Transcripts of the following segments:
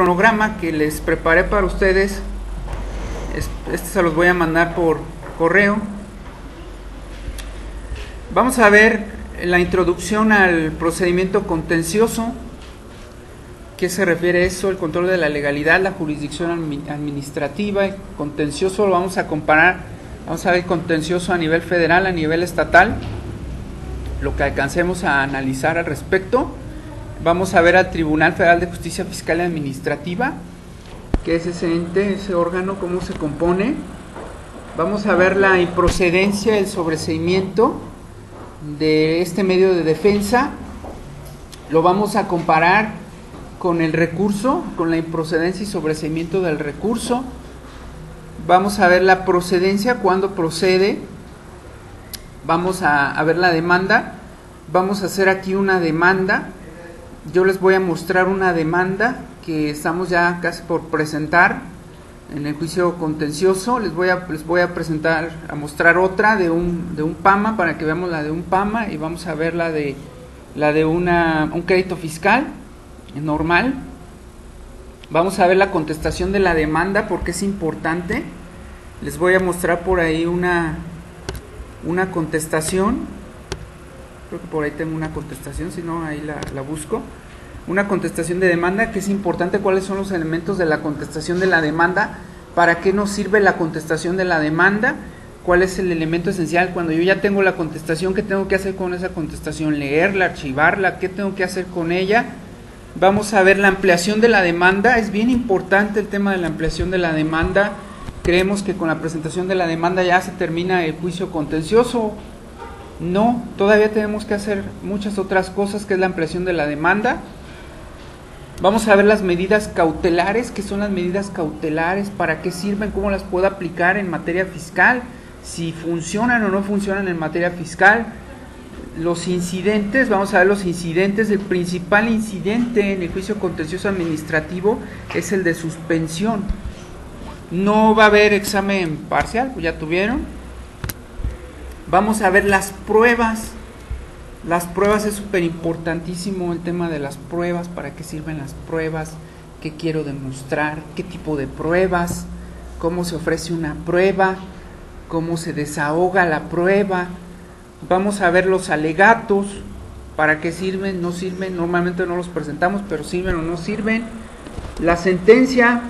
cronograma que les preparé para ustedes. Este se los voy a mandar por correo. Vamos a ver la introducción al procedimiento contencioso. ¿Qué se refiere a eso? El control de la legalidad, la jurisdicción administrativa, el contencioso lo vamos a comparar, vamos a ver contencioso a nivel federal, a nivel estatal, lo que alcancemos a analizar al respecto. Vamos a ver al Tribunal Federal de Justicia Fiscal y Administrativa, que es ese ente, ese órgano, cómo se compone. Vamos a ver la improcedencia, el sobreseimiento de este medio de defensa. Lo vamos a comparar con el recurso, con la improcedencia y sobreseimiento del recurso. Vamos a ver la procedencia, cuando procede. Vamos a, a ver la demanda. Vamos a hacer aquí una demanda. Yo les voy a mostrar una demanda que estamos ya casi por presentar en el juicio contencioso. Les voy a, les voy a presentar, a mostrar otra de un, de un PAMA para que veamos la de un PAMA y vamos a ver la de, la de una, un crédito fiscal normal. Vamos a ver la contestación de la demanda porque es importante. Les voy a mostrar por ahí una, una contestación. Creo que por ahí tengo una contestación, si no ahí la, busco. Una contestación de demanda que es importante cuáles son los elementos de la contestación de la demanda, para qué nos sirve la contestación de la demanda, cuál es el elemento esencial. Cuando yo ya tengo la contestación, ¿qué tengo que hacer con esa contestación? Leerla, archivarla, ¿qué tengo que hacer con ella? Vamos a ver la ampliación de la demanda. Es bien importante el tema de la ampliación de la demanda. Creemos que con la presentación de la demanda ya se termina el juicio contencioso. No, todavía tenemos que hacer muchas otras cosas, que es la ampliación de la demanda. Vamos a ver las medidas cautelares, qué son las medidas cautelares, para qué sirven, cómo las puedo aplicar en materia fiscal, si funcionan o no funcionan en materia fiscal los incidentes, vamos a ver los incidentes, el principal incidente en el juicio contencioso administrativo es el de suspensión. No va a haber examen parcial, pues ya tuvieron. Vamos a ver las pruebas. Las pruebas es súper importantísimo el tema de las pruebas, para qué sirven las pruebas, qué quiero demostrar, qué tipo de pruebas, cómo se ofrece una prueba, cómo se desahoga la prueba, Vamos a ver los alegatos, para qué sirven, no sirven, normalmente no los presentamos, pero sirven o no sirven. La sentencia,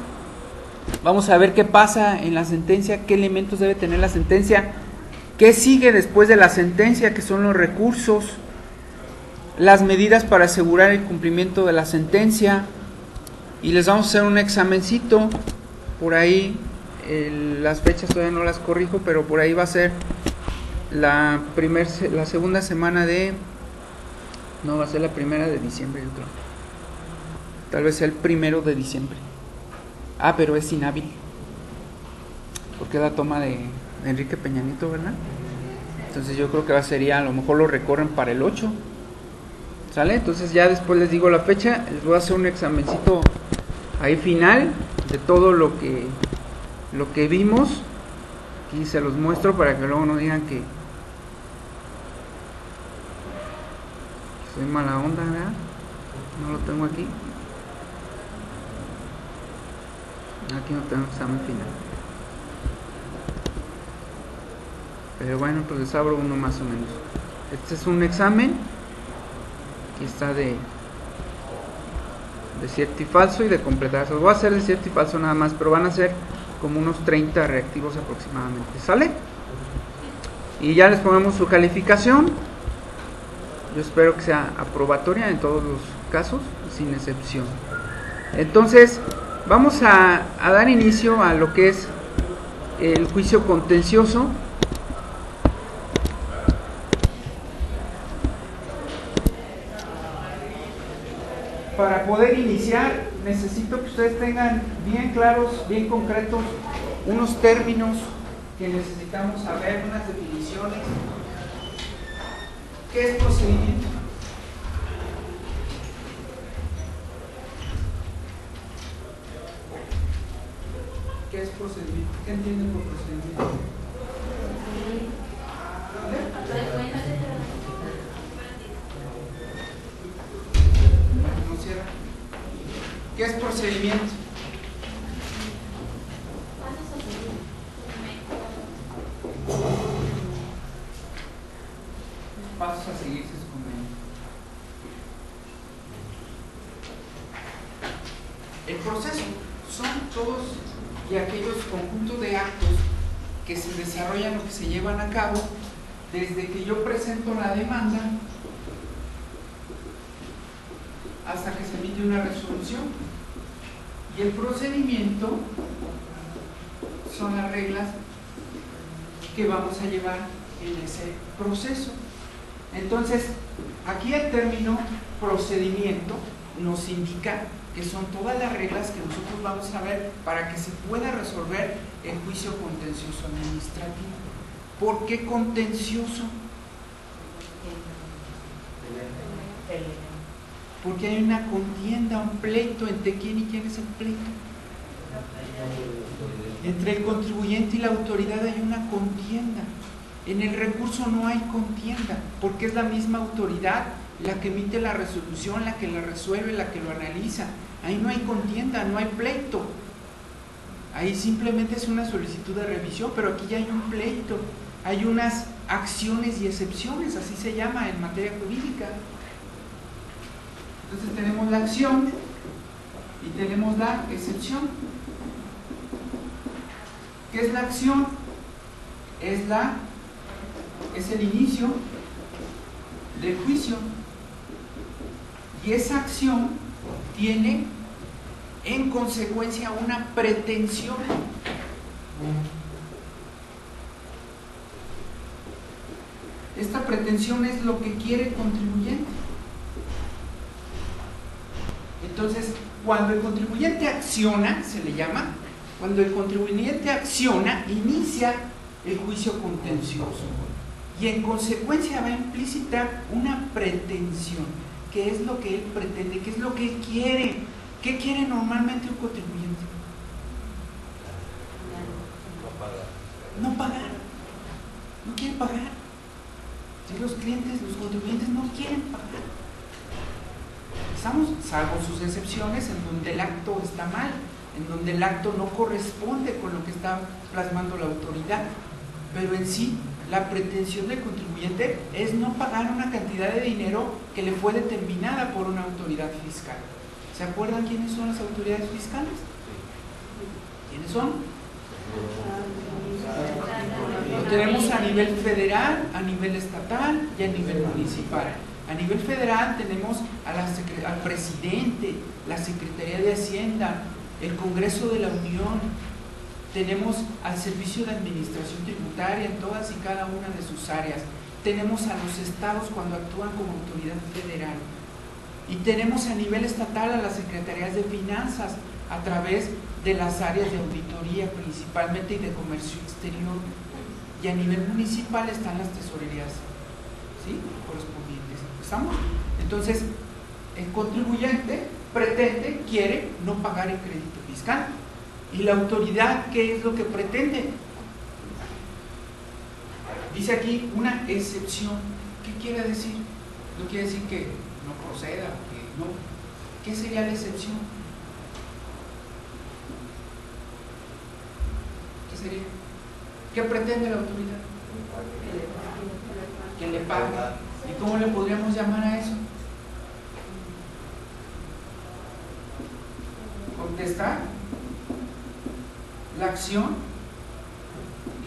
vamos a ver qué pasa en la sentencia, qué elementos debe tener la sentencia, qué sigue después de la sentencia, que son los recursos, las medidas para asegurar el cumplimiento de la sentencia. Y les vamos a hacer un examencito, por ahí, las fechas todavía no las corrijo, pero por ahí va a ser la, primer, la segunda semana de... No, va a ser la primera de diciembre, yo creo. Tal vez sea el primero de diciembre. Ah, pero es inhábil. Porque la toma de, Enrique Peñanito, ¿verdad? Entonces yo creo que va sería, a lo mejor lo recorren para el 8. ¿Sale? Entonces ya después les digo la fecha. Les voy a hacer un examencito ahí final de todo lo que, lo que vimos. Aquí se los muestro para que luego no digan que, Soy mala onda, ¿verdad? No lo tengo aquí. Aquí no tengo examen final. Pero bueno, pues les abro uno más o menos. Este es un examen. Aquí está de de cierto y falso y de completar. Voy a hacer de cierto y falso nada más, pero van a ser como unos 30 reactivos aproximadamente. ¿Sale? Y ya les ponemos su calificación. Yo espero que sea aprobatoria en todos los casos, sin excepción. Entonces, vamos a, dar inicio a lo que es el juicio contencioso. Para poder iniciar, necesito que ustedes tengan bien claros, bien concretos, unos términos que necesitamos saber, unas definiciones ¿Qué es procedimiento? ¿Qué es procedimiento? ¿Qué entienden por procedimiento? ¿Qué es procedimiento? Pasos a seguir se El proceso son todos y aquellos conjuntos de actos que se desarrollan o que se llevan a cabo desde que yo presento la demanda hasta que se emite una resolución. Y el procedimiento son las reglas que vamos a llevar en ese proceso. Entonces, aquí el término procedimiento nos indica que son todas las reglas que nosotros vamos a ver para que se pueda resolver el juicio contencioso administrativo. ¿Por qué contencioso? Porque hay una contienda, un pleito entre quién y quién es el pleito. Entre el contribuyente y la autoridad hay una contienda. En el recurso no hay contienda, porque es la misma autoridad la que emite la resolución, la que la resuelve, la que lo analiza. Ahí no hay contienda, no hay pleito. Ahí simplemente es una solicitud de revisión, pero aquí ya hay un pleito. Hay unas acciones y excepciones, así se llama en materia jurídica. Entonces tenemos la acción y tenemos la excepción. ¿Qué es la acción? Es la es el inicio del juicio. Y esa acción tiene en consecuencia una pretensión. Esta pretensión es lo que quiere el contribuyente. Entonces, cuando el contribuyente acciona, se le llama, cuando el contribuyente acciona, inicia el juicio contencioso. Y en consecuencia va implícita una pretensión qué es lo que él pretende, qué es lo que él quiere. ¿Qué quiere normalmente un contribuyente? No pagar. No quiere pagar. Si los clientes, los contribuyentes no quieren pagar. Estamos, salvo sus excepciones, en donde el acto está mal, donde el acto no corresponde con lo que está plasmando la autoridad. Pero en sí, la pretensión del contribuyente es no pagar una cantidad de dinero que le fue determinada por una autoridad fiscal. ¿Se acuerdan quiénes son las autoridades fiscales? ¿Quiénes son? Lo tenemos a nivel federal, a nivel estatal y a nivel municipal. A nivel federal tenemos al presidente, la Secretaría de Hacienda, el Congreso de la Unión, tenemos al Servicio de Administración Tributaria en todas y cada una de sus áreas, tenemos a los estados cuando actúan como autoridad federal y tenemos a nivel estatal a las secretarías de finanzas a través de las áreas de auditoría principalmente y de comercio exterior y a nivel municipal están las tesorerías ¿sí? correspondientes. ¿Estamos? Entonces, el contribuyente pretende, quiere no pagar el crédito fiscal ¿Y la autoridad qué es lo que pretende? Dice aquí una excepción. ¿Qué quiere decir? No quiere decir que no proceda, que no. ¿Qué sería la excepción? ¿Qué sería? ¿Qué pretende la autoridad? Que le pague. ¿Y cómo le podríamos llamar a eso? Contestar la acción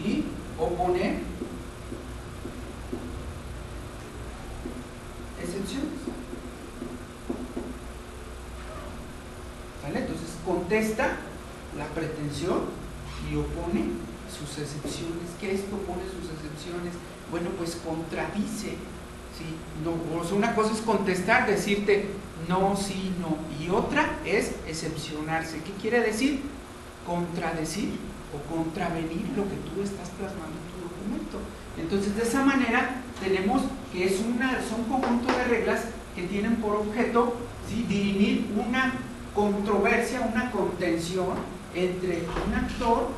y oponer excepciones. ¿Vale? Entonces contesta la pretensión y opone sus excepciones. ¿Qué es que opone sus excepciones? Bueno, pues contradice. una cosa es contestar, decirte no, sí, no. Y otra es excepcionarse. ¿Qué quiere decir? contradecir o contravenir lo que tú estás plasmando en tu documento. Entonces, de esa manera, tenemos que es una, son un conjunto de reglas que tienen por objeto dirimir una controversia, una contención entre un actor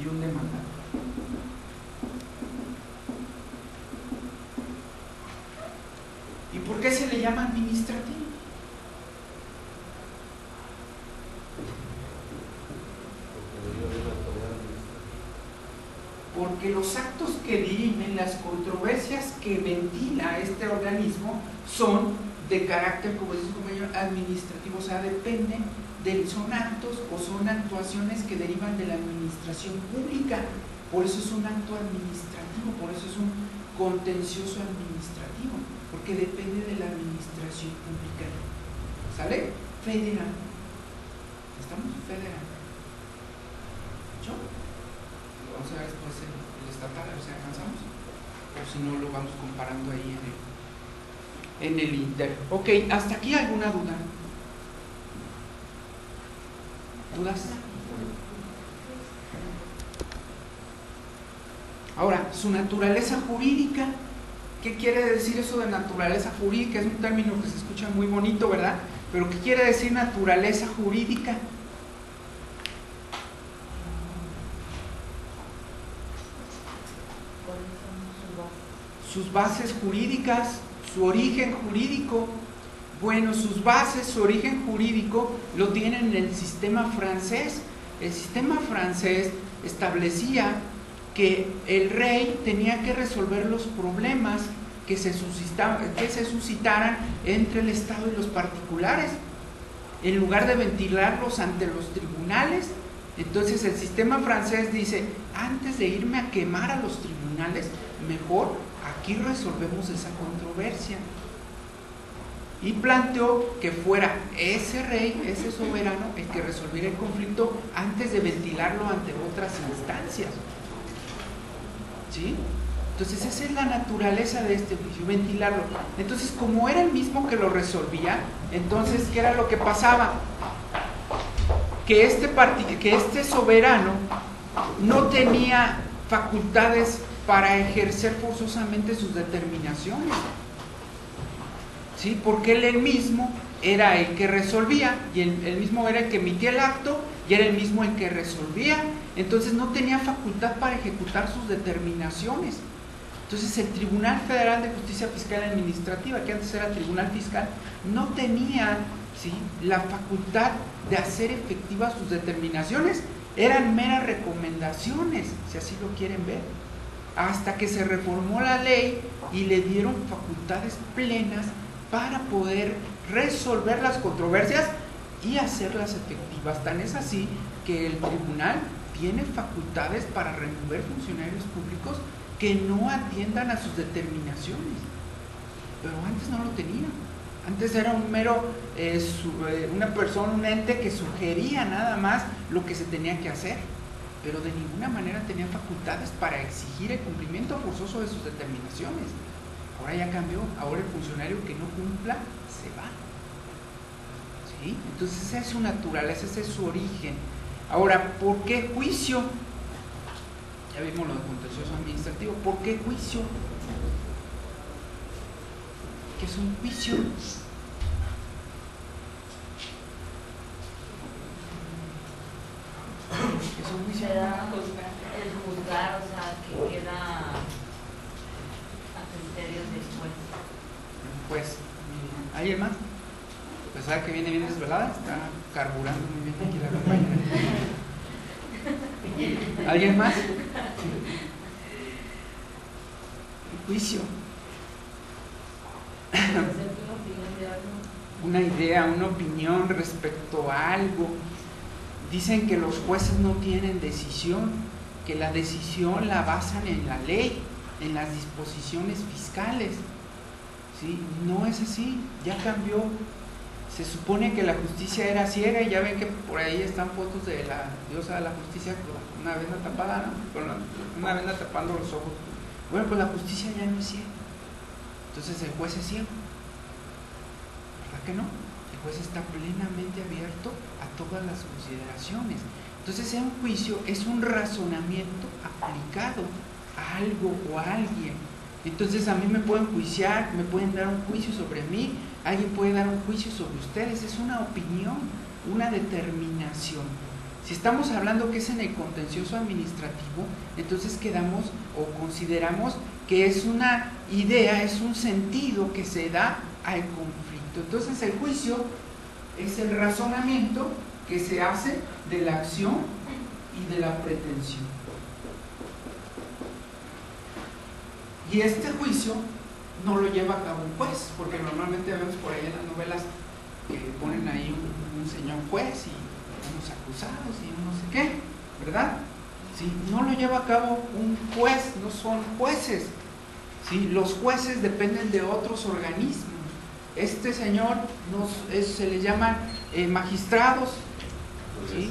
y un demandante. qué se le llama administrativo? Porque los actos que dirimen las controversias que ventila este organismo son de carácter, como dice su administrativo, o sea, dependen de, son actos o son actuaciones que derivan de la administración pública. Por eso es un acto administrativo, por eso es un contencioso administrativo porque depende de la administración pública. ¿Sale? Federal. Estamos federal. ¿Yo? Lo vamos a ver después el, el estatal, a ver si alcanzamos. O si no, lo vamos comparando ahí en el en el Inter. Ok, ¿hasta aquí alguna duda? ¿Dudas? Ahora, su naturaleza jurídica, ¿qué quiere decir eso de naturaleza jurídica? Es un término que se escucha muy bonito, ¿verdad? Pero ¿qué quiere decir naturaleza jurídica? Sus bases jurídicas su origen jurídico, bueno, sus bases, su origen jurídico lo tienen en el sistema francés. El sistema francés establecía que el rey tenía que resolver los problemas que se, suscitaran entre el Estado y los particulares. En lugar de ventilarlos ante los tribunales, entonces el sistema francés dice, antes de irme a quemar a los tribunales, mejor aquí resolvemos esa controversia. Y planteó que fuera ese rey, ese soberano, el que resolviera el conflicto antes de ventilarlo ante otras instancias. ¿Sí? Entonces esa es la naturaleza de este juicio, ventilarlo. Entonces como era el mismo que lo resolvía, entonces ¿qué era lo que pasaba? Que este, que este soberano no tenía facultades para ejercer forzosamente sus determinaciones. ¿Sí? Porque él, mismo era el que resolvía y él, mismo era el que emitía el acto y era el mismo el que resolvía. Entonces no tenía facultad para ejecutar sus determinaciones. Entonces el Tribunal Federal de Justicia Fiscal Administrativa, que antes era Tribunal Fiscal, no tenía ¿sí? la facultad de hacer efectivas sus determinaciones. Eran meras recomendaciones, si así lo quieren ver hasta que se reformó la ley y le dieron facultades plenas para poder resolver las controversias y hacerlas efectivas. Tan es así que el tribunal tiene facultades para remover funcionarios públicos que no atiendan a sus determinaciones. Pero antes no lo tenía. Antes era un mero, eh, eh, una persona, un ente que sugería nada más lo que se tenía que hacer pero de ninguna manera tenía facultades para exigir el cumplimiento forzoso de sus determinaciones. Ahora ya cambió, ahora el funcionario que no cumpla se va. ¿Sí? Entonces esa es su naturaleza, ese es su origen. Ahora, ¿por qué juicio? Ya vimos lo de contencioso administrativo. ¿Por qué juicio? ¿Qué es un juicio? se da el juzgar, o sea, que queda a criterios del juez. Pues, ¿alguien más? Sabe que viene bien desvelada, está carburando muy bien aquí la compañera. ¿Alguien más? Juicio. Una idea, una opinión respecto a algo Dicen que los jueces no tienen decisión, que la decisión la basan en la ley, en las disposiciones fiscales. ¿Sí? No es así, ya cambió. Se supone que la justicia era ciega y ya ven que por ahí están fotos de la diosa de la justicia con una venda tapada, ¿no? con una venda tapando los ojos. Bueno, pues la justicia ya no es ciega. Entonces el juez es ciego. ¿Verdad que no? pues está plenamente abierto a todas las consideraciones. Entonces, un juicio es un razonamiento aplicado a algo o a alguien. Entonces, a mí me pueden juiciar, me pueden dar un juicio sobre mí, alguien puede dar un juicio sobre ustedes. Es una opinión, una determinación. Si estamos hablando que es en el contencioso administrativo, entonces quedamos o consideramos que es una idea, es un sentido que se da al conflicto entonces el juicio es el razonamiento que se hace de la acción y de la pretensión. Y este juicio no lo lleva a cabo un juez, porque normalmente vemos por ahí en las novelas que ponen ahí un, señor juez y unos acusados y no sé qué, ¿verdad? ¿Sí? No lo lleva a cabo un juez, no son jueces. ¿sí? Los jueces dependen de otros organismos. Este señor se le llaman eh, magistrados, ¿sí?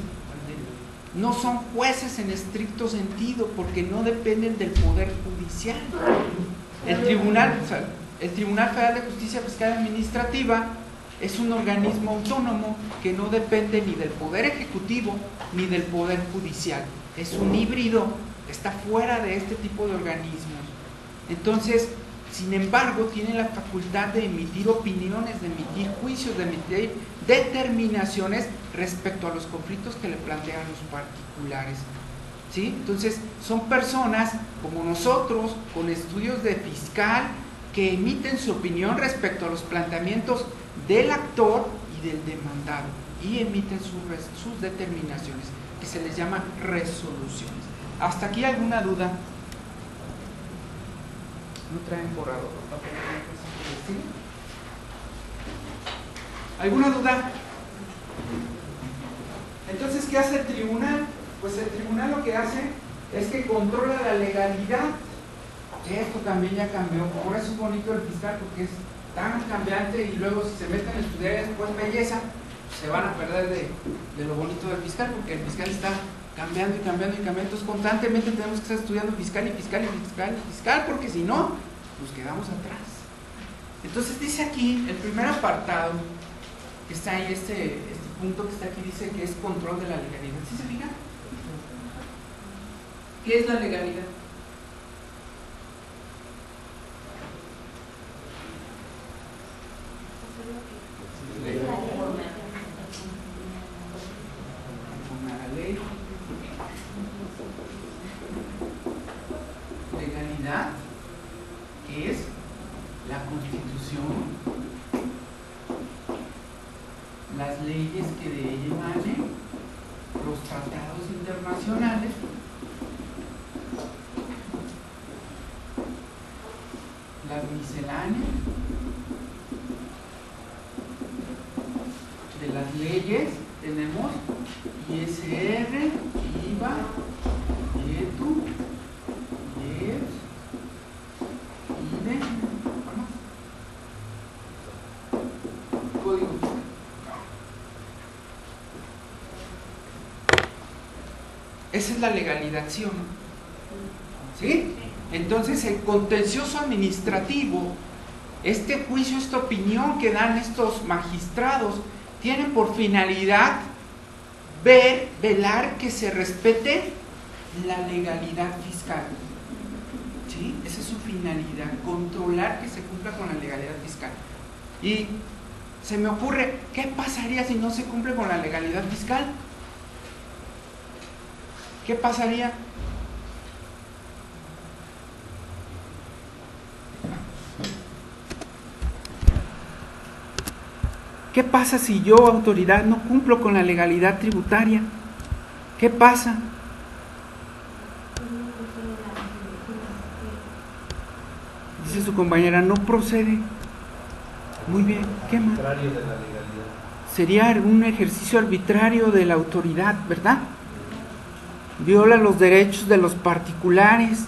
no son jueces en estricto sentido porque no dependen del poder judicial. El Tribunal, el Tribunal Federal de Justicia Fiscal Administrativa es un organismo autónomo que no depende ni del poder ejecutivo ni del poder judicial. Es un híbrido, está fuera de este tipo de organismos. Entonces, sin embargo, tiene la facultad de emitir opiniones, de emitir juicios, de emitir determinaciones respecto a los conflictos que le plantean los particulares. Entonces, son personas como nosotros, con estudios de fiscal, que emiten su opinión respecto a los planteamientos del actor y del demandado y emiten sus, determinaciones, que se les llama resoluciones. ¿Hasta aquí alguna duda? no traen borrador. ¿Alguna duda? Entonces, ¿qué hace el tribunal? Pues el tribunal lo que hace es que controla la legalidad. Esto también ya cambió. Por eso es bonito el fiscal, porque es tan cambiante y luego si se meten a estudiar después belleza, se van a perder de, lo bonito del fiscal, porque el fiscal está cambiando y cambiando y cambiando. Entonces constantemente tenemos que estar estudiando fiscal y fiscal y fiscal y fiscal, porque si no, nos quedamos atrás. Entonces dice aquí, el primer apartado, que está ahí, este, este punto que está aquí, dice que es control de la legalidad. ¿Sí se fija? ¿Qué es la legalidad? Esa es la legalización. ¿Sí? Entonces el contencioso administrativo, este juicio, esta opinión que dan estos magistrados, tiene por finalidad ver, velar que se respete la legalidad fiscal. ¿Sí? Esa es su finalidad, controlar que se cumpla con la legalidad fiscal. Y se me ocurre, ¿qué pasaría si no se cumple con la legalidad fiscal? ¿Qué pasaría? ¿Qué pasa si yo, autoridad, no cumplo con la legalidad tributaria? ¿Qué pasa? Dice su compañera, no procede. Muy bien, ¿qué más? Sería un ejercicio arbitrario de la autoridad, ¿verdad? Viola los derechos de los particulares.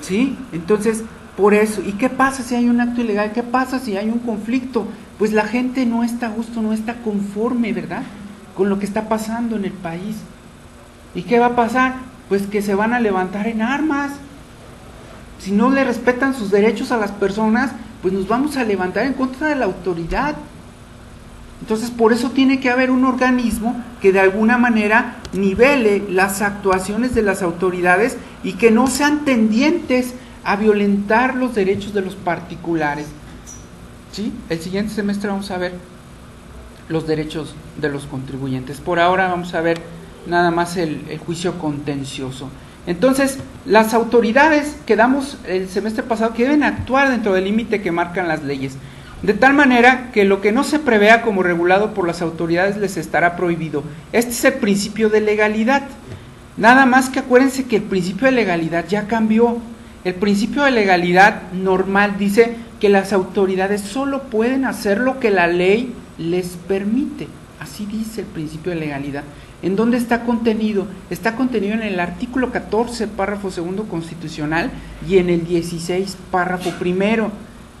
¿Sí? Entonces, por eso, ¿y qué pasa si hay un acto ilegal? ¿Qué pasa si hay un conflicto? Pues la gente no está a gusto, no está conforme, ¿verdad? Con lo que está pasando en el país. ¿Y qué va a pasar? Pues que se van a levantar en armas. Si no le respetan sus derechos a las personas, pues nos vamos a levantar en contra de la autoridad. Entonces, por eso tiene que haber un organismo que de alguna manera nivele las actuaciones de las autoridades y que no sean tendientes a violentar los derechos de los particulares. ¿Sí? El siguiente semestre vamos a ver los derechos de los contribuyentes. Por ahora vamos a ver nada más el, el juicio contencioso. Entonces, las autoridades que damos el semestre pasado que deben actuar dentro del límite que marcan las leyes de tal manera que lo que no se prevea como regulado por las autoridades les estará prohibido. Este es el principio de legalidad. Nada más que acuérdense que el principio de legalidad ya cambió. El principio de legalidad normal dice que las autoridades solo pueden hacer lo que la ley les permite. Así dice el principio de legalidad. ¿En dónde está contenido? Está contenido en el artículo 14, párrafo segundo constitucional y en el 16, párrafo primero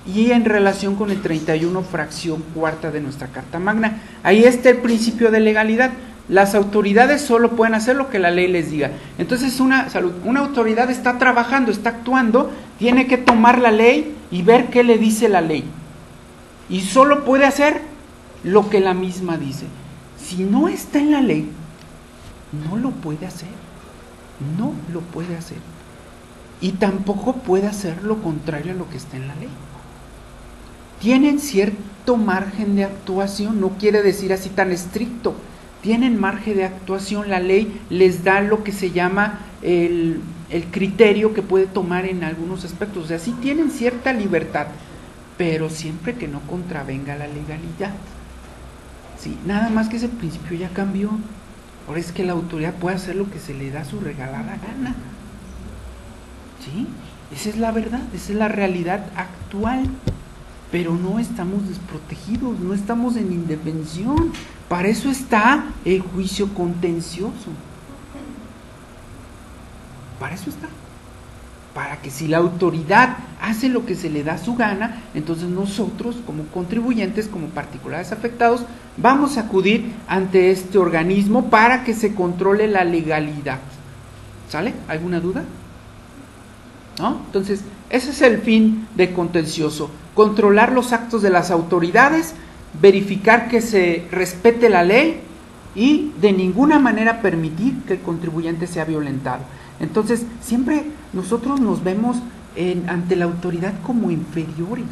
y en relación con el 31, fracción cuarta de nuestra Carta Magna. Ahí está el principio de legalidad. Las autoridades solo pueden hacer lo que la ley les diga. Entonces una, una autoridad está trabajando, está actuando, tiene que tomar la ley y ver qué le dice la ley. Y solo puede hacer lo que la misma dice. Si no está en la ley, no lo puede hacer. No lo puede hacer. Y tampoco puede hacer lo contrario a lo que está en la ley. Tienen cierto margen de actuación, no quiere decir así tan estricto. Tienen margen de actuación, la ley les da lo que se llama el, el criterio que puede tomar en algunos aspectos. O sea, sí tienen cierta libertad, pero siempre que no contravenga la legalidad. Sí, nada más que ese principio ya cambió. Ahora es que la autoridad puede hacer lo que se le da su regalada gana. ¿Sí? Esa es la verdad, esa es la realidad actual. Pero no estamos desprotegidos, no estamos en indefensión. Para eso está el juicio contencioso. Para eso está. Para que si la autoridad hace lo que se le da su gana, entonces nosotros como contribuyentes, como particulares afectados, vamos a acudir ante este organismo para que se controle la legalidad. ¿Sale? ¿Alguna duda? ¿No? Entonces, ese es el fin de contencioso, controlar los actos de las autoridades, verificar que se respete la ley y de ninguna manera permitir que el contribuyente sea violentado. Entonces, siempre nosotros nos vemos ante la autoridad como inferiores.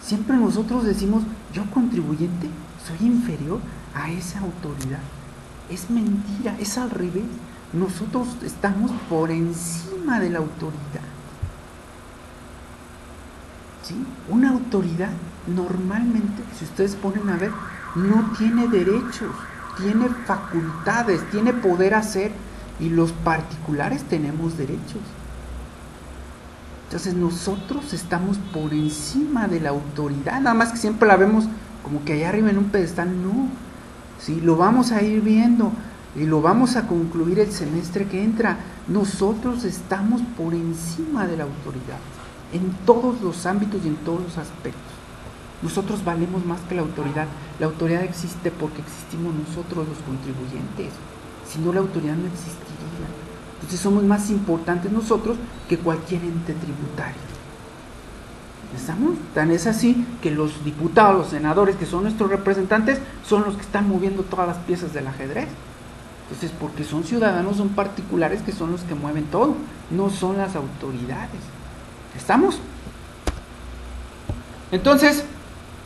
Siempre nosotros decimos, yo contribuyente soy inferior a esa autoridad. Es mentira, es al revés. Nosotros estamos por encima de la autoridad. ¿Sí? Una autoridad normalmente, si ustedes ponen a ver, no tiene derechos, tiene facultades, tiene poder hacer y los particulares tenemos derechos. Entonces nosotros estamos por encima de la autoridad, nada más que siempre la vemos como que allá arriba en un pedestal, no. Si lo vamos a ir viendo y lo vamos a concluir el semestre que entra. Nosotros estamos por encima de la autoridad, en todos los ámbitos y en todos los aspectos. Nosotros valemos más que la autoridad. La autoridad existe porque existimos nosotros los contribuyentes. Si no, la autoridad no existiría. Entonces somos más importantes nosotros que cualquier ente tributario. ¿Estamos? Tan es así que los diputados, los senadores, que son nuestros representantes, son los que están moviendo todas las piezas del ajedrez. Entonces, porque son ciudadanos, son particulares que son los que mueven todo, no son las autoridades. ¿Estamos? Entonces,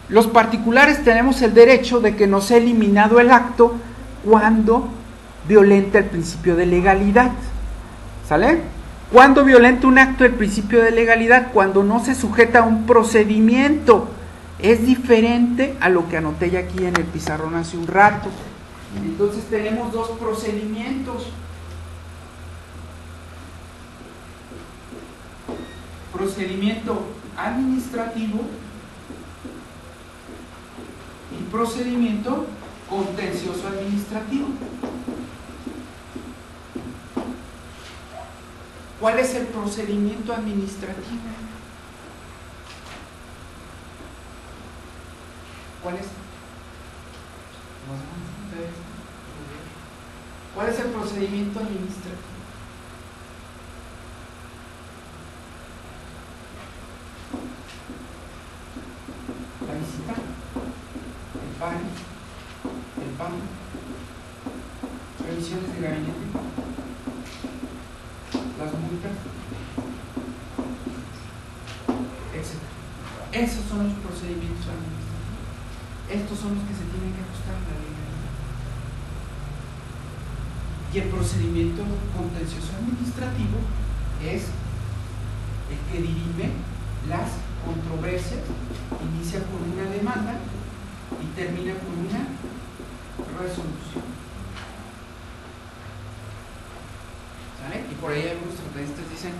los particulares tenemos el derecho de que nos ha eliminado el acto cuando violenta el principio de legalidad. ¿Sale? Cuando violenta un acto el principio de legalidad, cuando no se sujeta a un procedimiento, es diferente a lo que anoté ya aquí en el pizarrón hace un rato. Entonces tenemos dos procedimientos. Procedimiento administrativo y procedimiento contencioso administrativo. ¿Cuál es el procedimiento administrativo? ¿Cuál es? ¿Cuál es el procedimiento administrativo? La visita, el PAN, el PAN, revisiones de gabinete, las multas, etc. Esos son los procedimientos administrativos. Estos son los que se tienen que ajustar a la ley. Y el procedimiento contencioso administrativo es el que dirime las controversias, inicia con una demanda y termina con una resolución. ¿Sale? Y por ahí algunos tratadistas dicen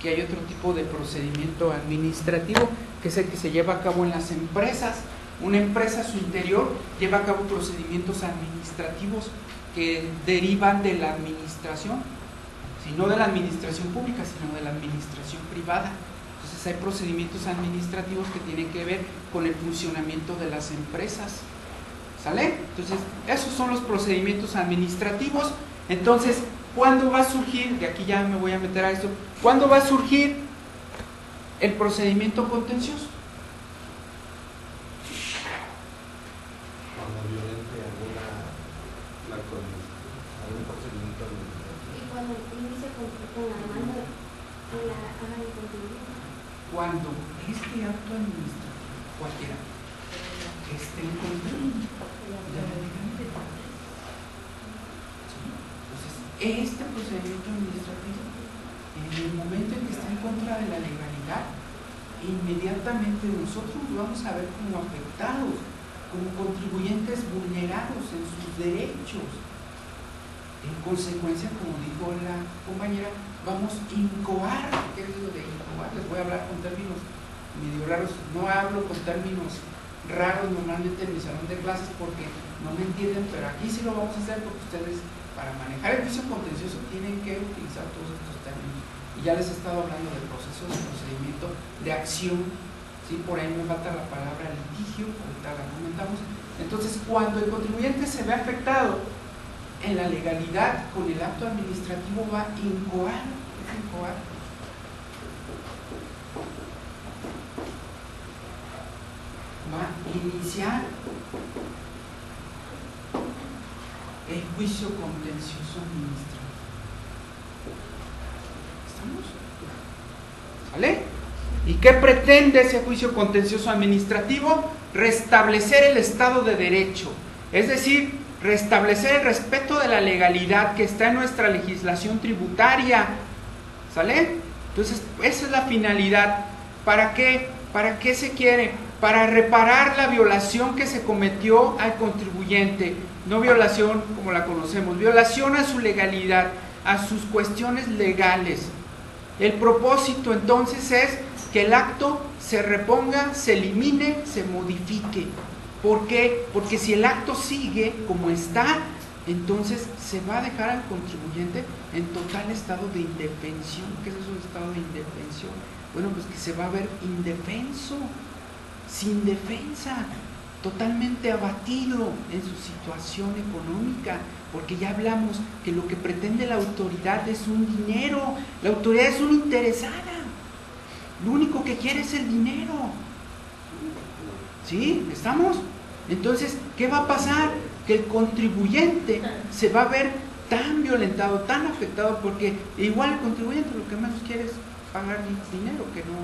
que hay otro tipo de procedimiento administrativo, que es el que se lleva a cabo en las empresas. Una empresa su interior lleva a cabo procedimientos administrativos que derivan de la administración, si no de la administración pública, sino de la administración privada. Hay procedimientos administrativos que tienen que ver con el funcionamiento de las empresas. ¿Sale? Entonces, esos son los procedimientos administrativos. Entonces, ¿cuándo va a surgir? De aquí ya me voy a meter a esto. ¿Cuándo va a surgir el procedimiento contencioso? Cuando violente alguna, la, algún procedimiento administrativo. Y cuando inicia con, con la mano la. Cuando este acto administrativo, cualquiera, esté en contra de la legalidad. Entonces, este procedimiento administrativo, en el momento en que está en contra de la legalidad, inmediatamente nosotros nos vamos a ver como afectados, como contribuyentes vulnerados en sus derechos. En consecuencia, como dijo la compañera, vamos a incoar. ¿Qué lo de incoar? Les voy a hablar con términos medio raros. No hablo con términos raros normalmente en mi salón de clases porque no me entienden, pero aquí sí lo vamos a hacer porque ustedes, para manejar el juicio contencioso, tienen que utilizar todos estos términos. Y ya les he estado hablando del proceso de procedimiento de acción. ¿sí? Por ahí me falta la palabra litigio, ahorita la comentamos. Entonces, cuando el contribuyente se ve afectado en la legalidad con el acto administrativo va incoar. ¿Qué es incoar? Va a iniciar el juicio contencioso administrativo. ¿Estamos? ¿Sale? ¿Y qué pretende ese juicio contencioso administrativo? Restablecer el Estado de Derecho. Es decir, restablecer el respeto de la legalidad que está en nuestra legislación tributaria. ¿Sale? Entonces, esa es la finalidad. ¿Para qué? ¿Para qué se quiere? Para reparar la violación que se cometió al contribuyente. No violación como la conocemos, violación a su legalidad, a sus cuestiones legales. El propósito entonces es que el acto se reponga, se elimine, se modifique. ¿Por qué? Porque si el acto sigue como está, entonces se va a dejar al contribuyente en total estado de indefensión. ¿Qué es eso de estado de indefensión? Bueno, pues que se va a ver indefenso, sin defensa, totalmente abatido en su situación económica, porque ya hablamos que lo que pretende la autoridad es un dinero, la autoridad es una interesada, lo único que quiere es el dinero. ¿Sí? ¿Estamos? Entonces, ¿qué va a pasar? Que el contribuyente se va a ver tan violentado, tan afectado, porque igual el contribuyente lo que menos quiere es pagar dinero, que no,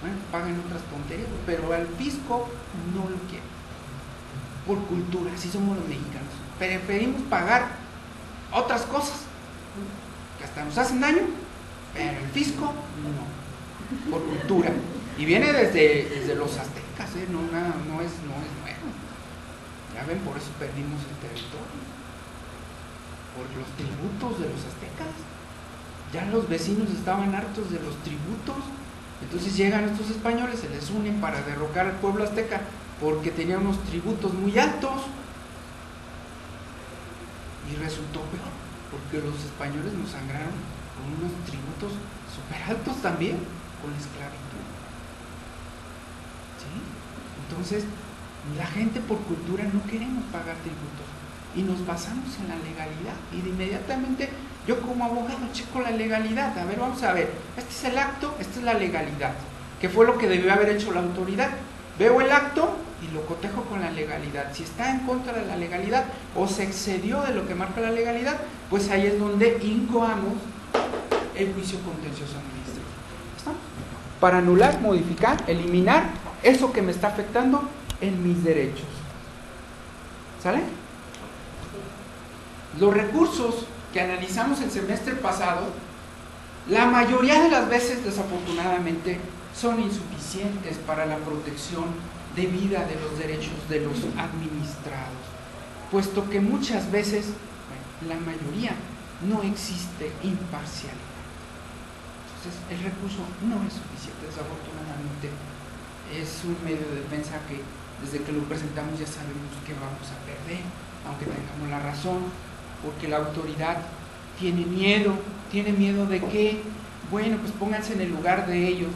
bueno, pagan otras tonterías, pero al fisco no lo quiere. Por cultura, así somos los mexicanos. Preferimos pagar otras cosas que hasta nos hacen daño, pero el fisco no, por cultura. Y viene desde, los aztecas, ¿eh? no, no, es, no es. Ya ven, por eso perdimos el territorio. Por los tributos de los aztecas. Ya los vecinos estaban hartos de los tributos. Entonces llegan estos españoles, se les unen para derrocar al pueblo azteca porque tenía unos tributos muy altos. Y resultó peor, porque los españoles nos sangraron con unos tributos súper altos también, con la esclavitud. ¿Sí? Entonces, la gente por cultura no queremos pagar tributos y nos basamos en la legalidad y de inmediatamente yo como abogado checo la legalidad. A ver, vamos a ver, este es el acto, esta es la legalidad, que fue lo que debió haber hecho la autoridad. Veo el acto y lo cotejo con la legalidad. Si está en contra de la legalidad o se excedió de lo que marca la legalidad, pues ahí es donde incoamos el juicio contencioso administrativo. ¿Estamos? Para anular, modificar, eliminar eso que me está afectando en mis derechos. ¿Sale? Los recursos que analizamos el semestre pasado, la mayoría de las veces, desafortunadamente, son insuficientes para la protección debida de los derechos de los administrados, puesto que muchas veces, bueno, la mayoría, no existe imparcialidad. Entonces, el recurso no es suficiente, desafortunadamente. Es un medio de defensa que desde que lo presentamos ya sabemos que vamos a perder, aunque tengamos la razón, porque la autoridad tiene miedo. ¿Tiene miedo de qué? Bueno, pues pónganse en el lugar de ellos.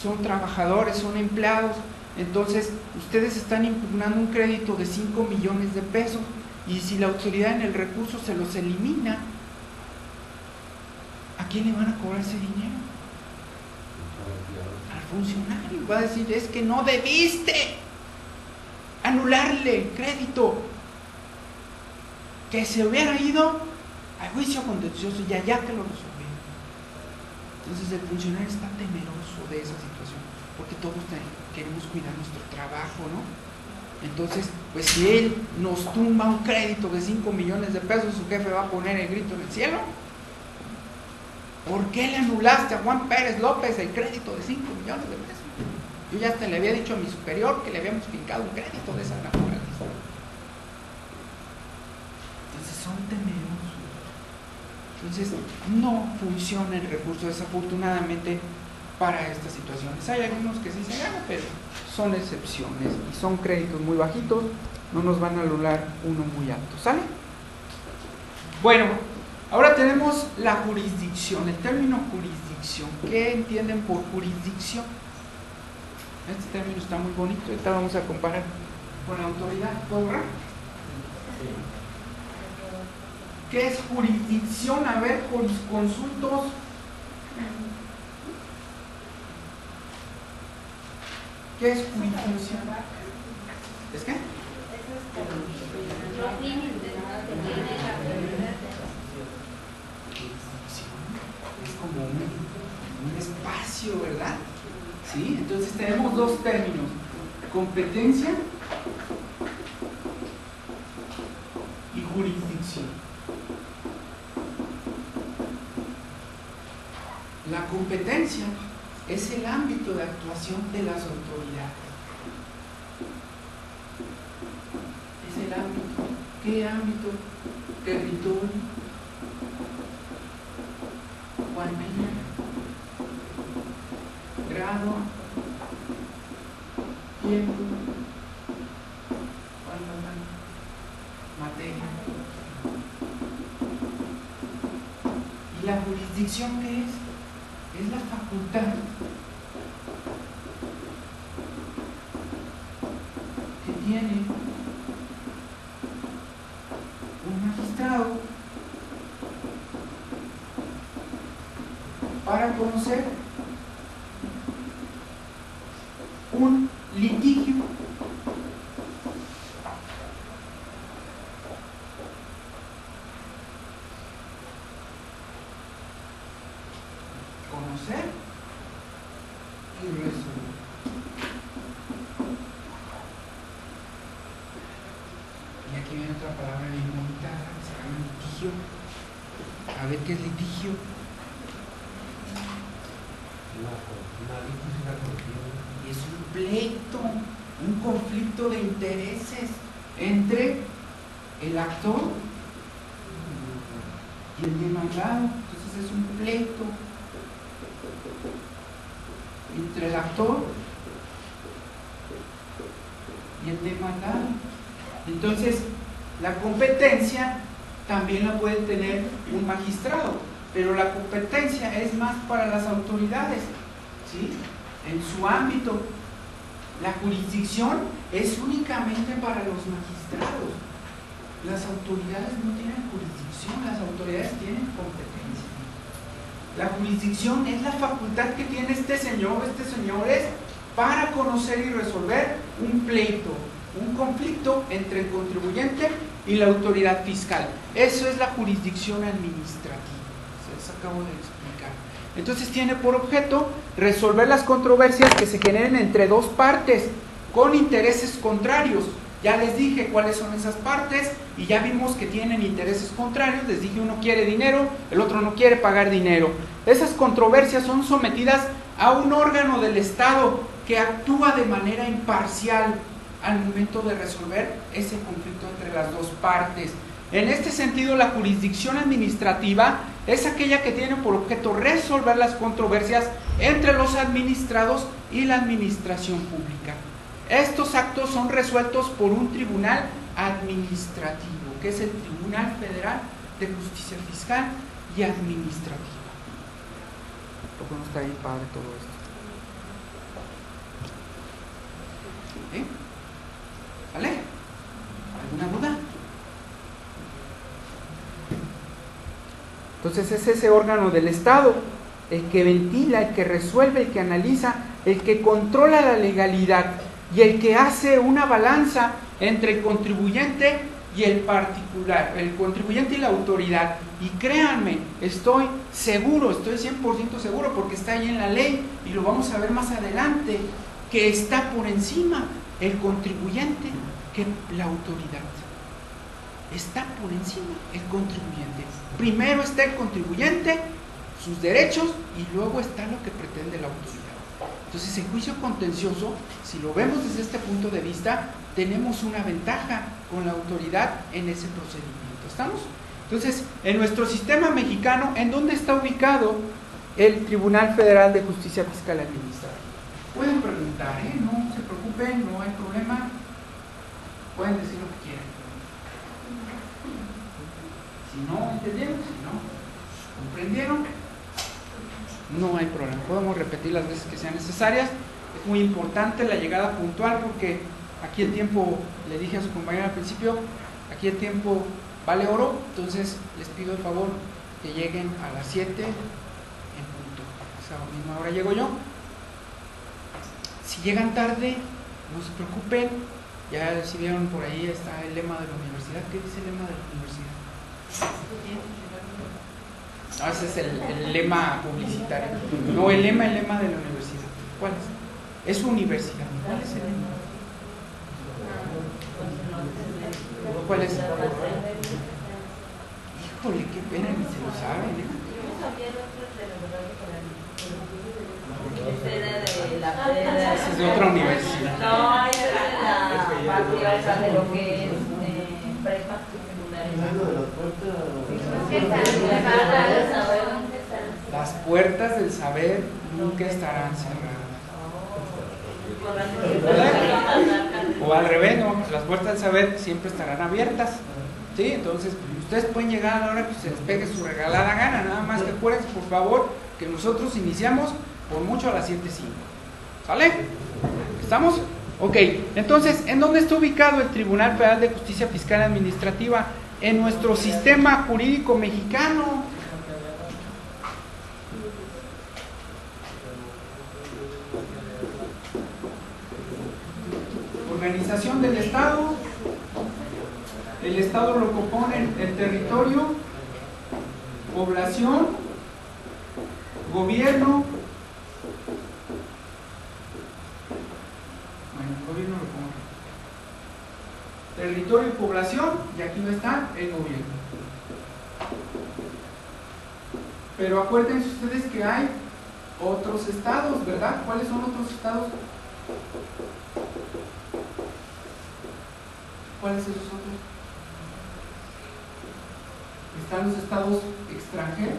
Son trabajadores, son empleados. Entonces, ustedes están impugnando un crédito de 5 millones de pesos y si la autoridad en el recurso se los elimina, ¿a quién le van a cobrar ese dinero? Al funcionario. Va a decir, es que no debiste anularle crédito. Que se hubiera ido al juicio contencioso y allá que lo resolviera. Entonces el funcionario está temeroso de esa situación, porque todos queremos cuidar nuestro trabajo, ¿no? Entonces, pues si él nos tumba un crédito de 5 millones de pesos, su jefe va a poner el grito en el cielo. ¿Por qué le anulaste a Juan Pérez López el crédito de 5 millones de pesos? Yo ya hasta le había dicho a mi superior que le habíamos fincado un crédito de esa naturaleza. Entonces son temerosos. Entonces no funciona el recurso desafortunadamente para estas situaciones. Hay algunos que sí se ganan, pero son excepciones y son créditos muy bajitos, no nos van a anular uno muy alto. ¿Sale? Bueno, ahora tenemos la jurisdicción, el término jurisdicción. ¿Qué entienden por jurisdicción? Este término está muy bonito, ahorita vamos a comparar con la autoridad. ¿Puedo borrar? ¿Qué es jurisdicción? A ver, jurisconsultos. ¿Qué es jurisdicción? ¿Es qué? Es como un, un espacio, ¿verdad? ¿Sí? Entonces tenemos dos términos, competencia y jurisdicción. La competencia es el ámbito de actuación de las autoridades. Es el ámbito. ¿Qué ámbito? Territorio, cuantía, grado, tiempo, materia. ¿Y la jurisdicción qué es? Es la facultad que tiene un magistrado para conocer un litigio conocer y resolver. Y aquí viene otra palabra bien bonita, se llama litigio. A ver qué es litigio. Y es un pleito, un conflicto de intereses entre el actor y el demandado. Entonces es un pleito y el demandado. Entonces, la competencia también la puede tener un magistrado, pero la competencia es más para las autoridades, ¿sí? En su ámbito. La jurisdicción es únicamente para los magistrados. Las autoridades no tienen jurisdicción, las autoridades tienen competencia. La jurisdicción es la facultad que tiene este señor, este señores, para conocer y resolver un pleito, un conflicto entre el contribuyente y la autoridad fiscal. Eso es la jurisdicción administrativa. Se les acabo de explicar. Entonces tiene por objeto resolver las controversias que se generen entre dos partes con intereses contrarios. Ya les dije cuáles son esas partes y ya vimos que tienen intereses contrarios. Les dije uno quiere dinero, el otro no quiere pagar dinero. Esas controversias son sometidas a un órgano del Estado que actúa de manera imparcial al momento de resolver ese conflicto entre las dos partes. En este sentido, la jurisdicción administrativa es aquella que tiene por objeto resolver las controversias entre los administrados y la administración pública. Estos actos son resueltos por un tribunal administrativo, que es el Tribunal Federal de Justicia Fiscal y Administrativa. No está ahí padre todo esto. ¿Eh? ¿Vale? ¿Alguna duda? Entonces es ese órgano del Estado el que ventila, el que resuelve, el que analiza, el que controla la legalidad y el que hace una balanza entre el contribuyente y el particular, el contribuyente y la autoridad. Y créanme, estoy seguro, estoy 100% seguro porque está ahí en la ley y lo vamos a ver más adelante, que está por encima el contribuyente que la autoridad. Está por encima el contribuyente. Primero está el contribuyente, sus derechos y luego está lo que pretende la autoridad. Entonces, el juicio contencioso, si lo vemos desde este punto de vista, tenemos una ventaja con la autoridad en ese procedimiento. ¿Estamos? Entonces, en nuestro sistema mexicano, ¿en dónde está ubicado el Tribunal Federal de Justicia Fiscal Administrativa? Pueden preguntar, ¿eh? No se preocupen, no hay problema. Pueden decir lo que quieran. Si no entendieron, si no comprendieron, no hay problema. Podemos repetir las veces que sean necesarias. Es muy importante la llegada puntual porque aquí el tiempo, le dije a su compañero al principio, aquí el tiempo vale oro, entonces les pido el favor que lleguen a las 7 en punto. Esa misma llego yo. Si llegan tarde, no se preocupen, ya si vieron por ahí está el lema de la universidad. ¿Qué dice el lema de la universidad? No, ese es el, el lema publicitario. No, el lema, el lema de la universidad. ¿Cuál es? Es su universidad. ¿Cuál es el lema? ¿Cuál es? Híjole, qué pena ni se lo saben. ¿eh? Es de otra universidad. No, es de la sea, de lo que es eh, prepa secundaria. Las puertas del saber nunca estarán cerradas. O al revés, ¿no? las puertas del saber siempre estarán abiertas. ¿Sí? Entonces, ustedes pueden llegar a la hora que se les pegue su regalada gana. Nada más que acuérdense, por favor, que nosotros iniciamos por mucho a las 7.05. ¿Sale? ¿Estamos? Ok, entonces, ¿en dónde está ubicado el Tribunal Federal de Justicia Fiscal Administrativa? En nuestro sistema jurídico mexicano. Organización del Estado. El Estado lo componen el territorio, población, gobierno. Bueno, gobierno lo pongo. Territorio y población, y aquí no está el gobierno. Pero acuérdense ustedes que hay otros estados, ¿verdad? ¿Cuáles son otros estados? ¿Cuáles esos otros? Están los estados extranjeros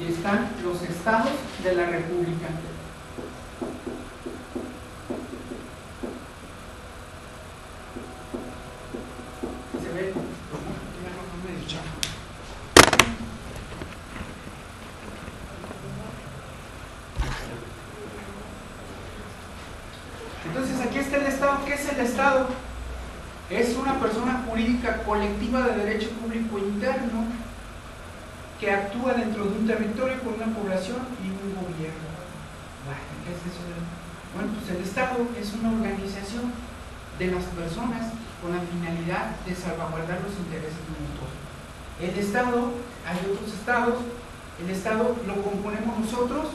y están los estados de la República. Se ve, ya no fue medio chafa. Entonces aquí está el Estado. ¿Qué es el Estado? Es una persona jurídica colectiva de derecho público interno que actúa dentro de un territorio con una población y un gobierno. ¿Qué es eso? Bueno, pues el Estado es una organización de las personas con la finalidad de salvaguardar los intereses mutuos. El Estado, hay otros estados, el Estado lo componemos nosotros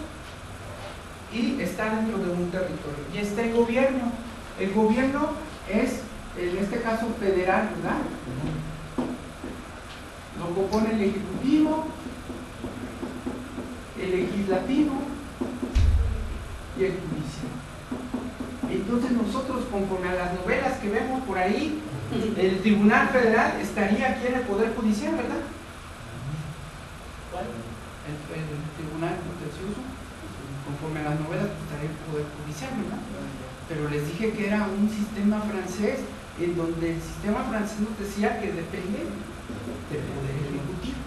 y está dentro de un territorio. Y está el gobierno. El gobierno es, en este caso, federal, ¿verdad? Lo compone el Ejecutivo, el Legislativo y el Judicial. entonces nosotros, conforme a las novelas que vemos por ahí, el Tribunal Federal estaría aquí en el Poder Judicial, ¿verdad? El, el Tribunal Contencioso, conforme a las novelas, pues, estaría en el Poder Judicial, ¿verdad? Pero les dije que era un sistema francés, en donde el sistema francés nos decía que depende del Poder Ejecutivo.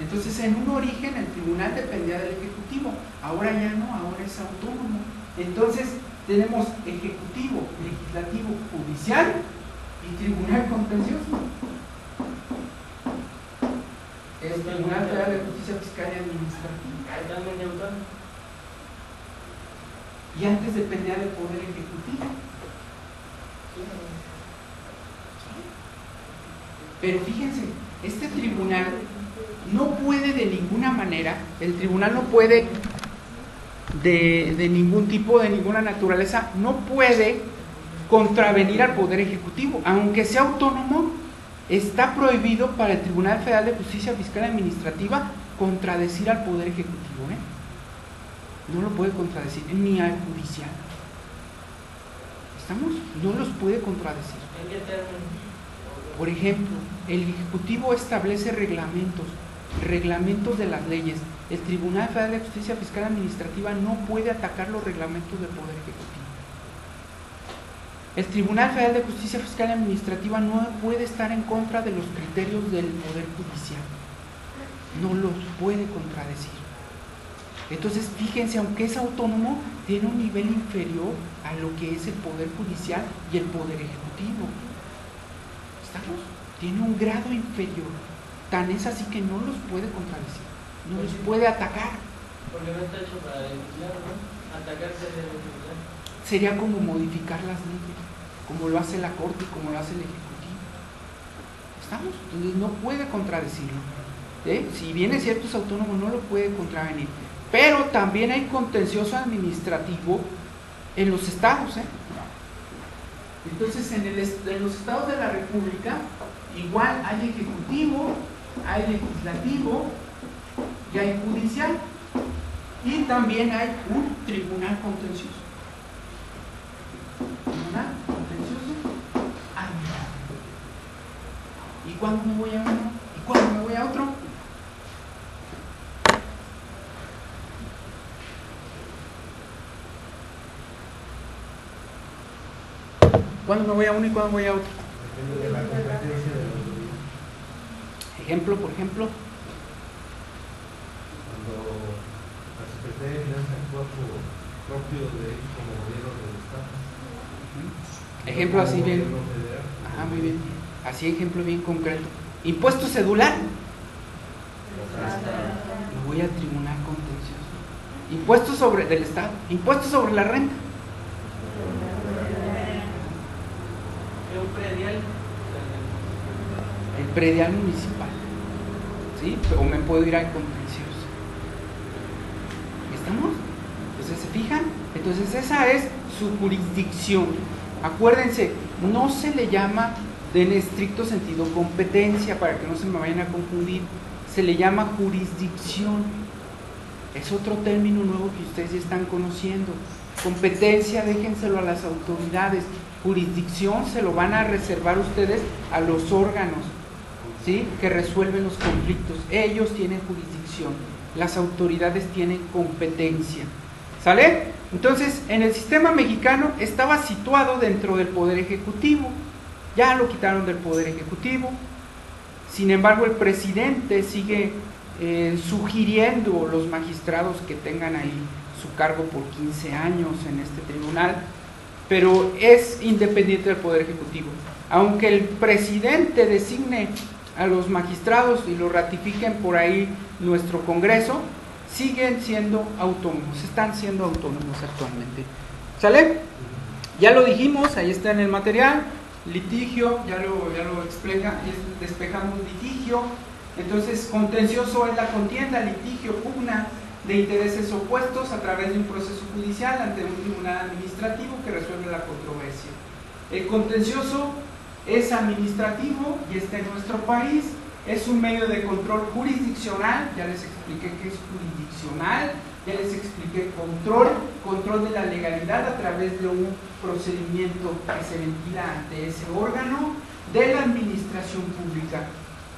Entonces, en un origen, el tribunal dependía del Ejecutivo, ahora ya no, ahora es autónomo. Entonces, tenemos Ejecutivo, Legislativo, Judicial y Tribunal Contencioso. El Tribunal Federal de Justicia Fiscal y Administrativa. Y antes dependía del Poder Ejecutivo. Pero fíjense, este tribunal no puede de ninguna manera, el tribunal no puede de, de ningún tipo, de ninguna naturaleza, no puede contravenir al Poder Ejecutivo. Aunque sea autónomo, está prohibido para el Tribunal Federal de Justicia Fiscal Administrativa contradecir al Poder Ejecutivo. ¿eh? No lo puede contradecir, ni al judicial. ¿Estamos? No los puede contradecir. Por ejemplo, el Ejecutivo establece reglamentos, reglamentos de las leyes. El Tribunal Federal de Justicia Fiscal Administrativa no puede atacar los reglamentos del Poder Ejecutivo. El Tribunal Federal de Justicia Fiscal Administrativa no puede estar en contra de los criterios del Poder Judicial. No los puede contradecir. Entonces, fíjense, aunque es autónomo, tiene un nivel inferior a lo que es el Poder Judicial y el Poder Ejecutivo. ¿Estamos? Tiene un grado inferior. Tan es así que no los puede contradecir, no los puede atacar. Porque no está hecho para legislar, ¿no? Atacarse de legislar. Sería como modificar las leyes, como lo hace la Corte y como lo hace el Ejecutivo. ¿Estamos? Entonces no puede contradecirlo. ¿eh? Si bien es cierto es autónomo, no lo puede contravenir. Pero también hay contencioso administrativo en los estados. ¿eh? Entonces, en, en los estados de la República, igual hay ejecutivo, hay legislativo y hay judicial. Y también hay un tribunal contencioso. Tribunal contencioso administrativo. ¿Y cuándo me voy a uno? ¿Y cuándo me voy a otro? ¿Cuándo me voy a uno y cuándo voy a otro? Depende de la competencia de los. Ejemplo, por ejemplo, Cuando la Secretaría de Finanzas actúa propio derecho como gobierno del Estado. ejemplo así bien, ajá, muy bien, así ejemplo bien concreto. Impuesto cedular, me voy al tribunal contencioso. Impuesto sobre del Estado, impuesto sobre la renta, Que un predial. el predial municipal, ¿sí? O me puedo ir al contencioso. ¿Estamos? Entonces, ¿se fijan? Entonces, esa es su jurisdicción. Acuérdense, no se le llama en estricto sentido competencia, para que no se me vayan a confundir. Se le llama jurisdicción. Es otro término nuevo que ustedes ya están conociendo. Competencia, déjenselo a las autoridades. Jurisdicción se lo van a reservar ustedes a los órganos ¿sí? que resuelven los conflictos. Ellos tienen jurisdicción. Las autoridades tienen competencia. ¿Sale? Entonces, en el sistema mexicano estaba situado dentro del Poder Ejecutivo. Ya lo quitaron del Poder Ejecutivo. Sin embargo, el presidente sigue eh, sugiriendo los magistrados que tengan ahí su cargo por 15 años en este tribunal, pero es independiente del Poder Ejecutivo. Aunque el presidente designe a los magistrados y lo ratifiquen por ahí nuestro Congreso, siguen siendo autónomos, están siendo autónomos actualmente. ¿Sale? Ya lo dijimos, ahí está en el material, litigio, ya lo, ya lo explica, es- despejamos litigio, entonces contencioso es la contienda, litigio, pugna de intereses opuestos a través de un proceso judicial ante un tribunal administrativo que resuelve la controversia. El contencioso es administrativo y está en nuestro país, es un medio de control jurisdiccional, ya les expliqué que es jurisdiccional, Ya les expliqué control, control de la legalidad a través de un procedimiento que se ventila ante ese órgano de la administración pública.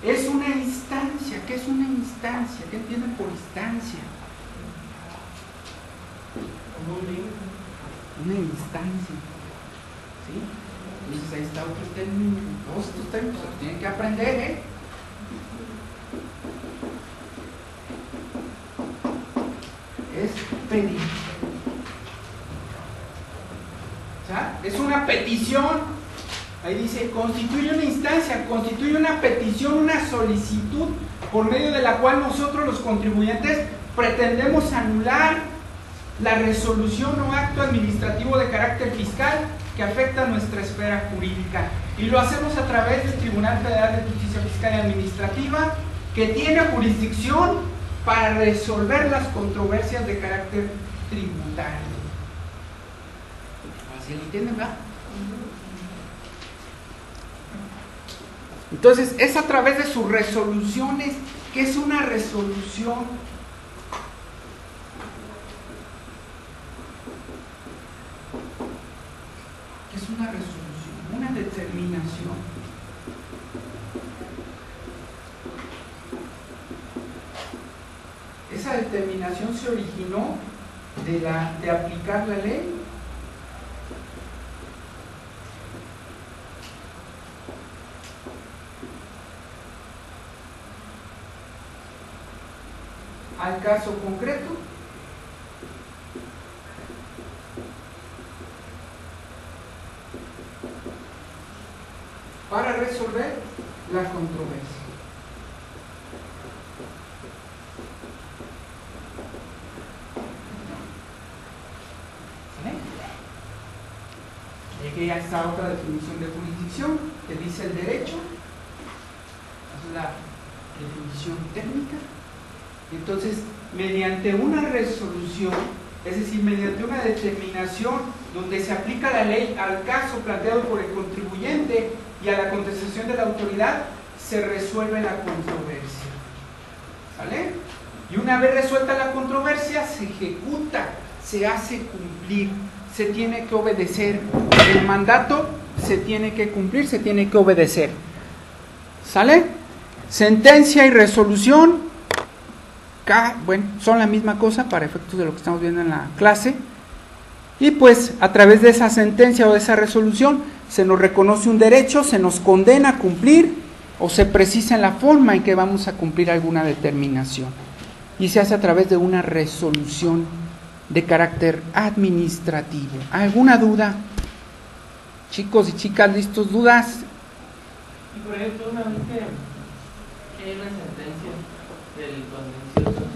Es una instancia, ¿qué es una instancia? ¿Qué entienden por instancia? Una instancia. ¿Sí? Entonces ahí está otro término. Todos estos términos los tienen que aprender, ¿eh? Es pedir. O sea, es una petición. Ahí dice, constituye una instancia, constituye una petición, una solicitud por medio de la cual nosotros los contribuyentes pretendemos anular la resolución o acto administrativo de carácter fiscal que afecta nuestra esfera jurídica. Y lo hacemos a través del Tribunal Federal de Justicia Fiscal y Administrativa, que tiene jurisdicción para resolver las controversias de carácter tributario. ¿Así lo entienden, verdad? Entonces, es a través de sus resoluciones, que es una resolución que es una resolución, una determinación. Esa determinación se originó de, la, de aplicar la ley. al caso concreto para resolver la controversia. ¿Sale? Ya está otra definición de jurisdicción que dice el derecho. Es la definición técnica. Entonces, mediante una resolución, es decir, mediante una determinación donde se aplica la ley al caso planteado por el contribuyente y a la contestación de la autoridad, se resuelve la controversia. ¿Sale? Y una vez resuelta la controversia, se ejecuta, se hace cumplir, se tiene que obedecer. El mandato se tiene que cumplir, se tiene que obedecer. ¿Sale? Sentencia y resolución bueno, son la misma cosa para efectos de lo que estamos viendo en la clase. Y pues a través de esa sentencia o de esa resolución se nos reconoce un derecho, se nos condena a cumplir o se precisa en la forma en que vamos a cumplir alguna determinación. Y se hace a través de una resolución de carácter administrativo. ¿Alguna duda? Chicos y chicas, ¿listos? ¿Dudas? Y por ejemplo, una vez que, hay una sentencia del contencioso,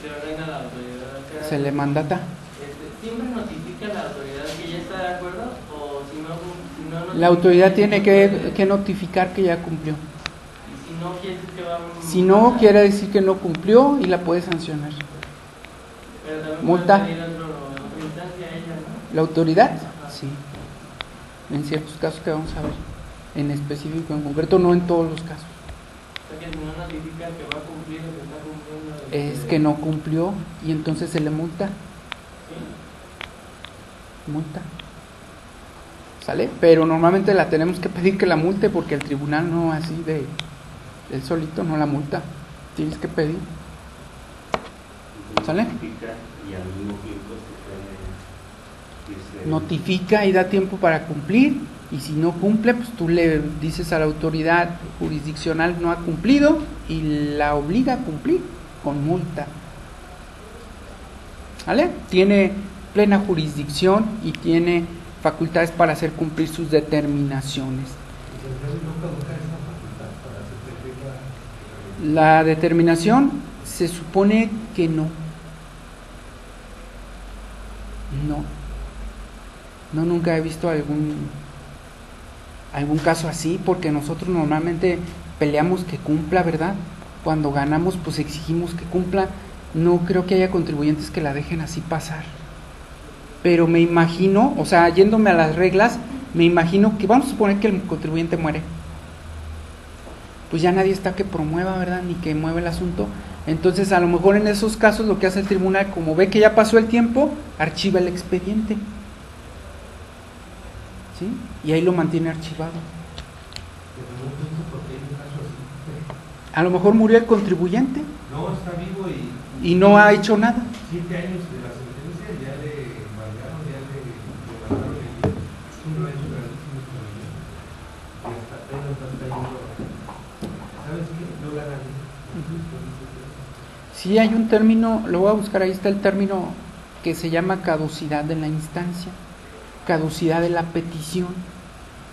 se ordena a la autoridad Se le mandata. este, ¿Siempre notifica a la autoridad que ya está de acuerdo? ¿O si no, si no La autoridad tiene que, que notificar que ya cumplió. Y si no, quiere decir que va a Si no, quiere decir que no cumplió y la puede sancionar. Pero también multa. puede pedir otro- otra instancia a ella, ¿no? ¿La autoridad? En ciertos casos que vamos a ver. En específico, en concreto, no en todos los casos. O sea que si no notifica que va a cumplir o que está cumpliendo. Es que no cumplió y entonces se le multa. ¿sí? Multa. ¿Sale? Pero normalmente la tenemos que pedir que la multe porque el tribunal no así de... Él solito no la multa. Tienes que pedir. ¿Sale? Notifica y al mismo tiempo se puede irse- Notifica y da tiempo para cumplir. Y si no cumple, pues tú le dices a la autoridad jurisdiccional no ha cumplido y la obliga a cumplir con multa. ¿Vale? Tiene plena jurisdicción y tiene facultades para hacer cumplir sus determinaciones. La determinación se supone que no. No. No, nunca he visto algún algún caso así porque nosotros normalmente peleamos que cumpla, ¿verdad? Cuando ganamos pues exigimos que cumpla. No creo que haya contribuyentes que la dejen así pasar. Pero me imagino, o sea, yéndome a las reglas, me imagino que vamos a suponer que el contribuyente muere pues ya nadie está que promueva, ¿verdad? Ni que mueva el asunto. Entonces, a lo mejor en esos casos lo que hace el tribunal, como ve que ya pasó el tiempo, archiva el expediente. ¿Sí? Y ahí lo mantiene archivado. A lo mejor murió el contribuyente No, está vivo y... y no ha hecho nada. Siete años de la sentencia ya le embargaron, ya le levantaron el libro. Uno ha hecho grandísimos problemas. Y hasta apenas está cayendo. ¿Sabes qué? No la hagan. Sí hay un término, lo voy a buscar, ahí está el término que se llama caducidad de la instancia, caducidad de la petición.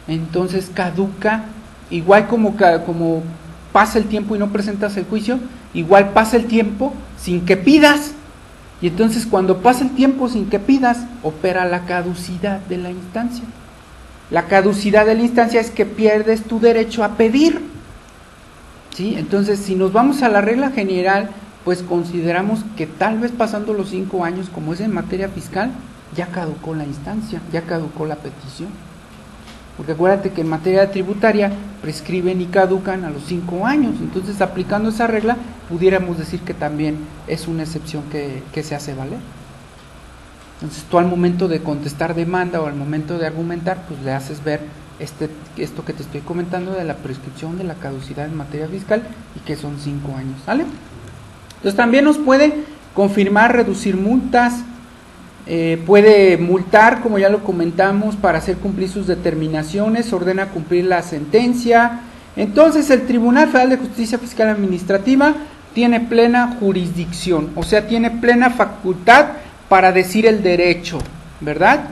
Entonces caduca, igual como, como pasa el tiempo y no presentas el juicio, igual pasa el tiempo sin que pidas. Y entonces cuando pasa el tiempo sin que pidas, opera la caducidad de la instancia. La caducidad de la instancia es que pierdes tu derecho a pedir. ¿Sí? Entonces, si nos vamos a la regla general, pues consideramos que tal vez pasando los cinco años, como es en materia fiscal, ya caducó la instancia, ya caducó la petición. Porque acuérdate que en materia tributaria prescriben y caducan a los cinco años. Entonces, aplicando esa regla, pudiéramos decir que también es una excepción que, que se hace valer. Entonces, tú al momento de contestar demanda o al momento de argumentar, pues le haces ver este, esto que te estoy comentando de la prescripción de la caducidad en materia fiscal y que son cinco años. ¿Sale? Entonces también nos puede confirmar, reducir multas, eh, puede multar, como ya lo comentamos, para hacer cumplir sus determinaciones, ordena cumplir la sentencia. Entonces el Tribunal Federal de Justicia Fiscal Administrativa tiene plena jurisdicción, o sea, tiene plena facultad para decir el derecho, ¿verdad?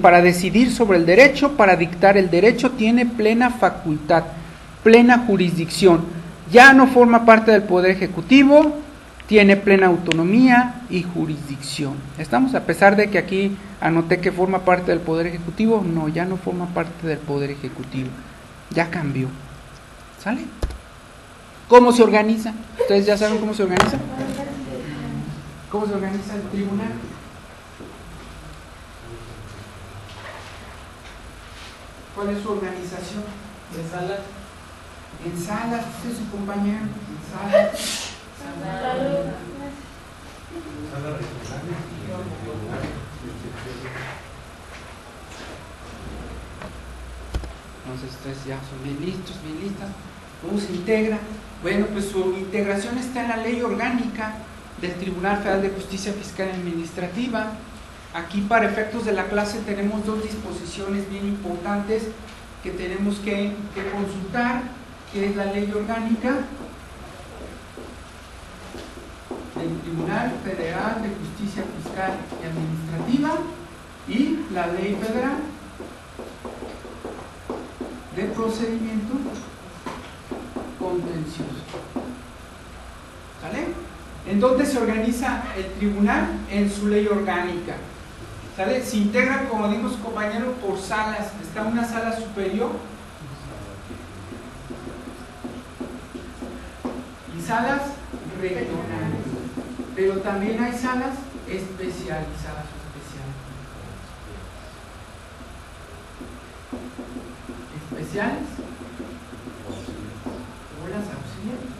Para decidir sobre el derecho, para dictar el derecho, tiene plena facultad, plena jurisdicción. Ya no forma parte del Poder Ejecutivo, tiene plena autonomía y jurisdicción. ¿Estamos? A pesar de que aquí anoté que forma parte del Poder Ejecutivo, no, ya no forma parte del Poder Ejecutivo. Ya cambió. ¿Sale? ¿Cómo se organiza? ¿Ustedes ya saben cómo se organiza? ¿Cómo se organiza el tribunal? ¿Cuál es su organización? De sala, En salas, usted es su compañero, en salas. Sala regional y tribunal. Entonces ustedes ya son bien listos, bien listas. ¿Cómo se integra? Bueno, pues su integración está en la ley orgánica del Tribunal Federal de Justicia Fiscal Administrativa. Aquí para efectos de la clase tenemos dos disposiciones bien importantes que tenemos que, que consultar, que es la ley orgánica del Tribunal Federal de Justicia Fiscal y Administrativa y la ley federal de procedimiento contencioso. ¿Sale? ¿En dónde se organiza el tribunal? En su ley orgánica. ¿Sale? Se integra, como dimos compañero, por salas. Está una sala superior y salas regionales. Pero también hay salas especializadas o especiales. Especiales o las auxiliares.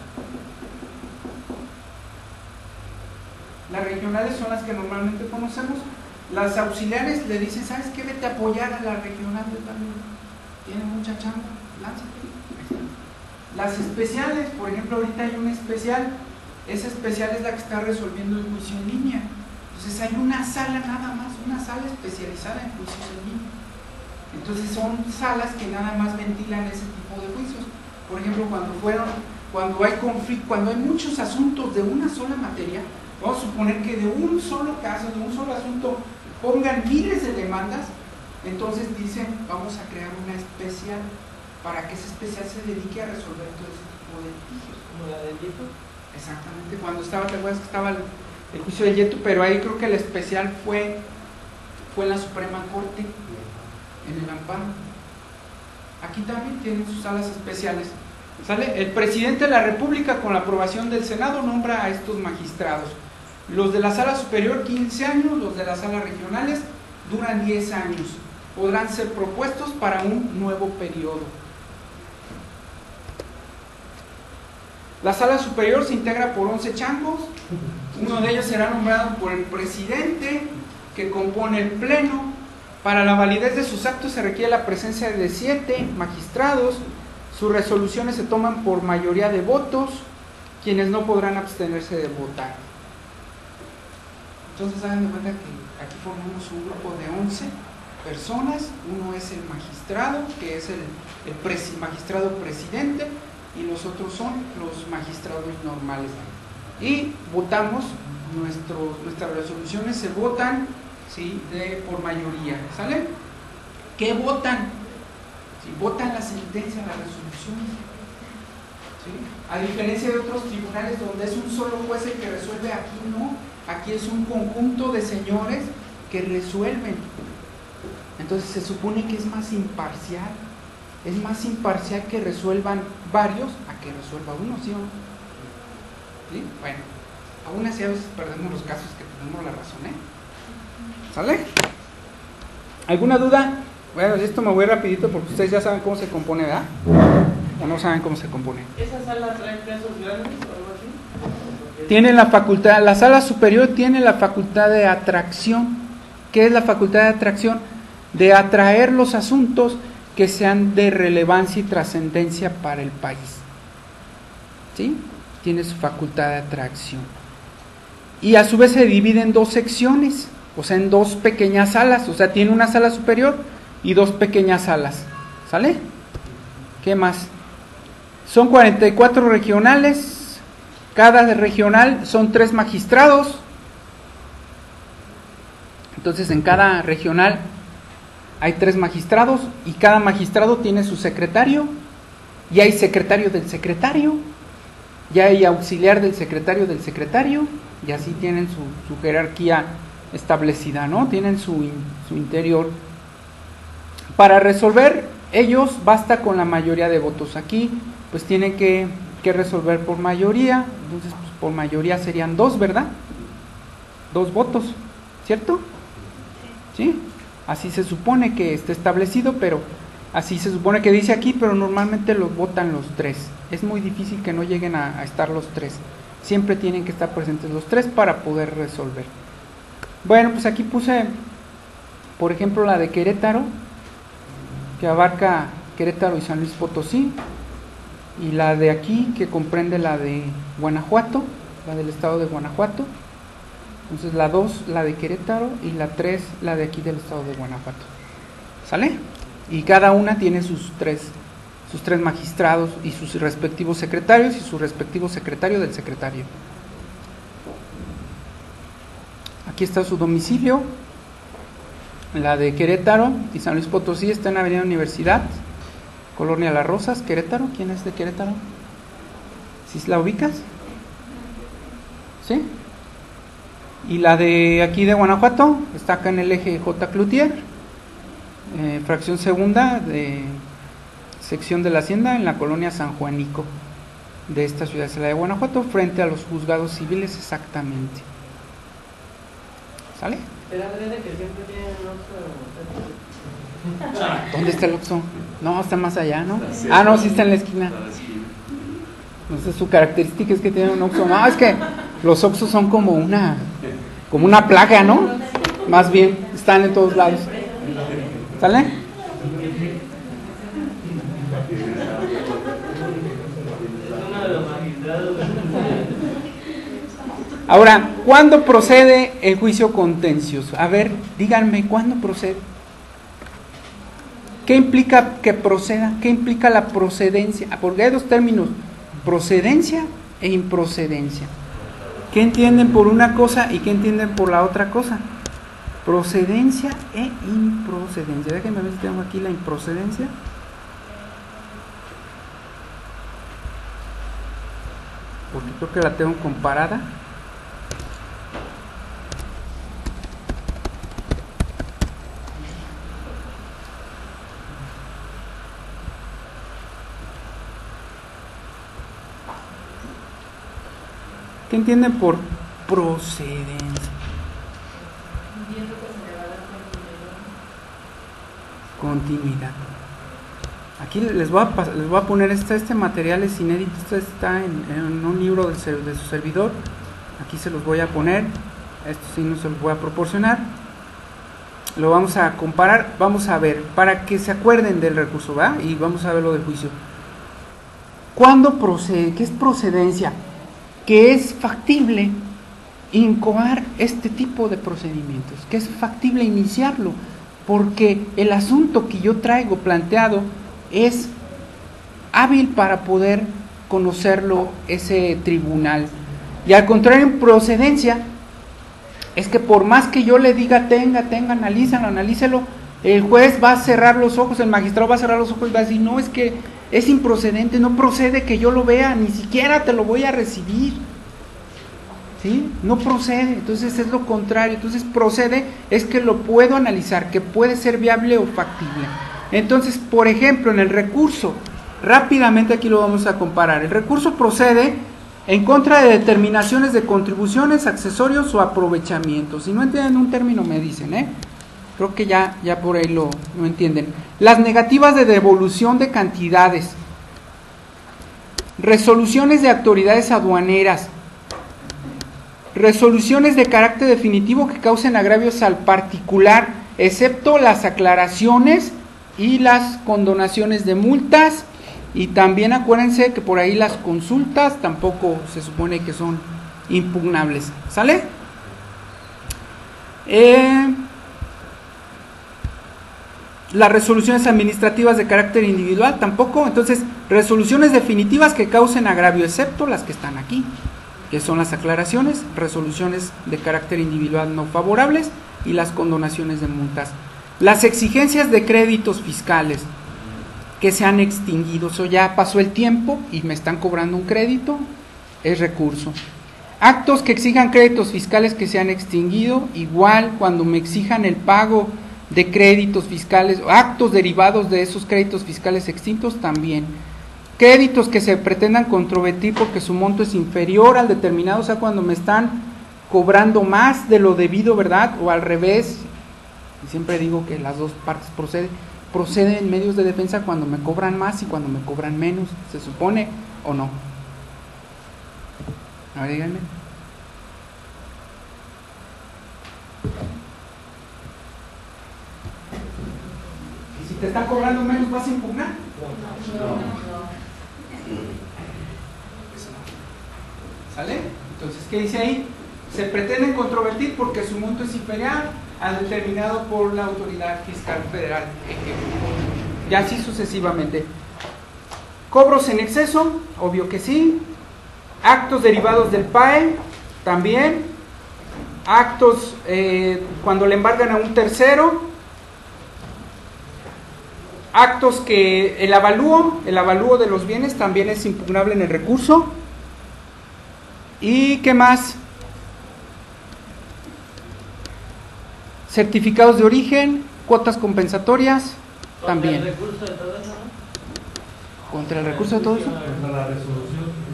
Las regionales son las que normalmente conocemos. Las auxiliares le dicen, ¿sabes qué? Vete a apoyar a la regional de también. Tiene mucha chamba, lánzate. Las especiales, por ejemplo, ahorita hay una especial. Esa especial es la que está resolviendo el juicio en línea. Entonces hay una sala nada más, una sala especializada en juicios en línea. Entonces son salas que nada más ventilan ese tipo de juicios. Por ejemplo, cuando fueron, cuando hay conflicto, cuando hay muchos asuntos de una sola materia, vamos a suponer que de un solo caso, de un solo asunto, pongan miles de demandas, entonces dicen, vamos a crear una especial para que esa especial se dedique a resolver todo ese tipo de litigios. como la del Yeto. Exactamente, cuando estaba, te acuerdas que estaba el, juicio de Yeto, pero ahí creo que el especial fue, fue en la Suprema Corte, en el amparo. Aquí también tienen sus salas especiales. ¿Sale? El presidente de la República, con la aprobación del Senado, nombra a estos magistrados. Los de la sala superior, 15 años, los de las salas regionales duran 10 años. Podrán ser propuestos para un nuevo periodo. La sala superior se integra por 11 changos. Uno de ellos será nombrado por el presidente, que compone el pleno. Para la validez de sus actos se requiere la presencia de siete magistrados. Sus resoluciones se toman por mayoría de votos, quienes no podrán abstenerse de votar. Entonces hagan de cuenta que aquí formamos un grupo de 11 personas. Uno es el magistrado, que es el, magistrado presidente, y los otros son los magistrados normales. Y votamos, nuestras resoluciones se votan ¿sí? por mayoría. ¿Sale? ¿Qué votan? Si votan la sentencia, la resolución. ¿sí? A diferencia de otros tribunales donde es un solo juez el que resuelve, aquí no. Aquí es un conjunto de señores que resuelven. Entonces se supone que es más imparcial. Es más imparcial que resuelvan varios a que resuelva uno, ¿sí o no? ¿Sí? Bueno, aún así a veces perdemos los casos que tenemos la razón, ¿eh? ¿Sale? ¿Alguna duda? Bueno, esto me voy rapidito porque ustedes ya saben cómo se compone, ¿verdad? ¿O no saben cómo se compone? ¿Esa sala trae pesos grandes o algo así? Tiene la facultad, la sala superior tiene la facultad de atracción. ¿Qué es la facultad de atracción? De atraer los asuntos que sean de relevancia y trascendencia para el país. ¿Sí? Tiene su facultad de atracción. Y a su vez se divide en dos secciones, o sea, en dos pequeñas salas. O sea, tiene una sala superior y dos pequeñas salas. ¿Sale? ¿Qué más? Son 44 regionales. Cada regional son tres magistrados. Entonces en cada regional hay tres magistrados y cada magistrado tiene su secretario. Y hay secretario del secretario. Y hay auxiliar del secretario del secretario. Y así tienen su, jerarquía establecida, ¿no? Tienen su, su interior. Para resolver ellos basta con la mayoría de votos. Aquí pues tienen que, que resolver por mayoría. Entonces pues, por mayoría serían dos, ¿verdad? Dos votos, ¿cierto? ¿Sí? Así se supone que está establecido, pero así se supone que dice aquí, pero normalmente los votan los tres. Es muy difícil que no lleguen a, a estar los tres. Siempre tienen que estar presentes los tres para poder resolver. Bueno, pues aquí puse, por ejemplo, la de Querétaro, que abarca Querétaro y San Luis Potosí, y la de aquí, que comprende la de Guanajuato, la del estado de Guanajuato. Entonces la 2, la de Querétaro, y la 3, la de aquí del estado de Guanajuato. ¿Sale? Y cada una tiene sus tres, sus tres magistrados y sus respectivos secretarios y su respectivo secretario del secretario. Aquí está su domicilio. La de Querétaro y San Luis Potosí está en Avenida Universidad, Colonia Las Rosas, Querétaro. ¿Quién es de Querétaro? ¿Sí la ubicas? ¿Sí? Y la de aquí de Guanajuato está acá en el eje J. Cloutier, eh, fracción segunda de sección de la Hacienda en la colonia San Juanico de esta ciudad, es la de Guanajuato, frente a los juzgados civiles exactamente. ¿Sale? ¿Dónde está el Oxxo? No, está más allá, ¿no? Ah, no, sí está en la esquina. Entonces su característica es que tiene un Oxxo. No, es que los Oxxos son como una, como una plaga, ¿no? Más bien, están en todos lados. ¿Sale? Ahora, ¿cuándo procede el juicio contencioso? A ver, díganme, ¿cuándo procede? ¿Qué implica que proceda? ¿Qué implica la procedencia? Porque hay dos términos, procedencia e improcedencia. ¿Qué entienden por una cosa y qué entienden por la otra cosa? Procedencia e improcedencia. Déjenme ver si tengo aquí la improcedencia. Porque creo que la tengo comparada. ¿Qué entienden por procedencia? Continuidad. Aquí les voy a, les voy a poner este, este material es inédito, este está en, en un libro ser- de su servidor. Aquí se los voy a poner, esto sí no se los voy a proporcionar. Lo vamos a comparar, vamos a ver, para que se acuerden del recurso, ¿va? Y vamos a ver lo del juicio. ¿Cuándo procede? ¿Qué es procedencia? Que es factible incoar este tipo de procedimientos, que es factible iniciarlo, porque el asunto que yo traigo planteado es hábil para poder conocerlo ese tribunal. Y al contrario, en procedencia, es que por más que yo le diga tenga, tenga, analízalo, analícelo, el juez va a cerrar los ojos, el magistrado va a cerrar los ojos y va a decir, no, es que es improcedente, no procede que yo lo vea, ni siquiera te lo voy a recibir. ¿Sí? No procede, entonces es lo contrario, entonces procede es que lo puedo analizar, que puede ser viable o factible. Entonces, por ejemplo, en el recurso, rápidamente aquí lo vamos a comparar, el recurso procede en contra de determinaciones de contribuciones, accesorios o aprovechamientos. Si no entienden un término me dicen, ¿eh? Creo que ya, ya por ahí lo, lo entienden. Las negativas de devolución de cantidades, resoluciones de autoridades aduaneras, resoluciones de carácter definitivo que causen agravios al particular, excepto las aclaraciones y las condonaciones de multas. Y también acuérdense que por ahí las consultas tampoco se supone que son impugnables. ¿Sale? Eh, las resoluciones administrativas de carácter individual tampoco. Entonces, resoluciones definitivas que causen agravio, excepto las que están aquí, que son las aclaraciones, resoluciones de carácter individual no favorables y las condonaciones de multas. Las exigencias de créditos fiscales que se han extinguido, eso ya pasó el tiempo y me están cobrando un crédito, es recurso. Actos que exijan créditos fiscales que se han extinguido, igual cuando me exijan el pago de créditos fiscales, actos derivados de esos créditos fiscales extintos también. Créditos que se pretendan controvertir porque su monto es inferior al determinado, o sea, cuando me están cobrando más de lo debido, ¿verdad? O al revés, y siempre digo que las dos partes proceden, proceden en medios de defensa cuando me cobran más y cuando me cobran menos, ¿se supone o no? A ver, díganme. Si te están cobrando menos, vas a impugnar? ¿Sale? Entonces, ¿qué dice ahí? Se pretenden controvertir porque su monto es inferior al determinado por la autoridad fiscal federal. Y así sucesivamente. Cobros en exceso, obvio que sí. Actos derivados del PAE, también. Actos eh, cuando le embargan a un tercero. Actos que el avalúo, el avalúo de los bienes también es impugnable en el recurso. ¿Y qué más? Certificados de origen, cuotas compensatorias, Contra también. el recurso de todo eso, ¿no? ¿Contra el recurso de todo eso? Contra la resolución.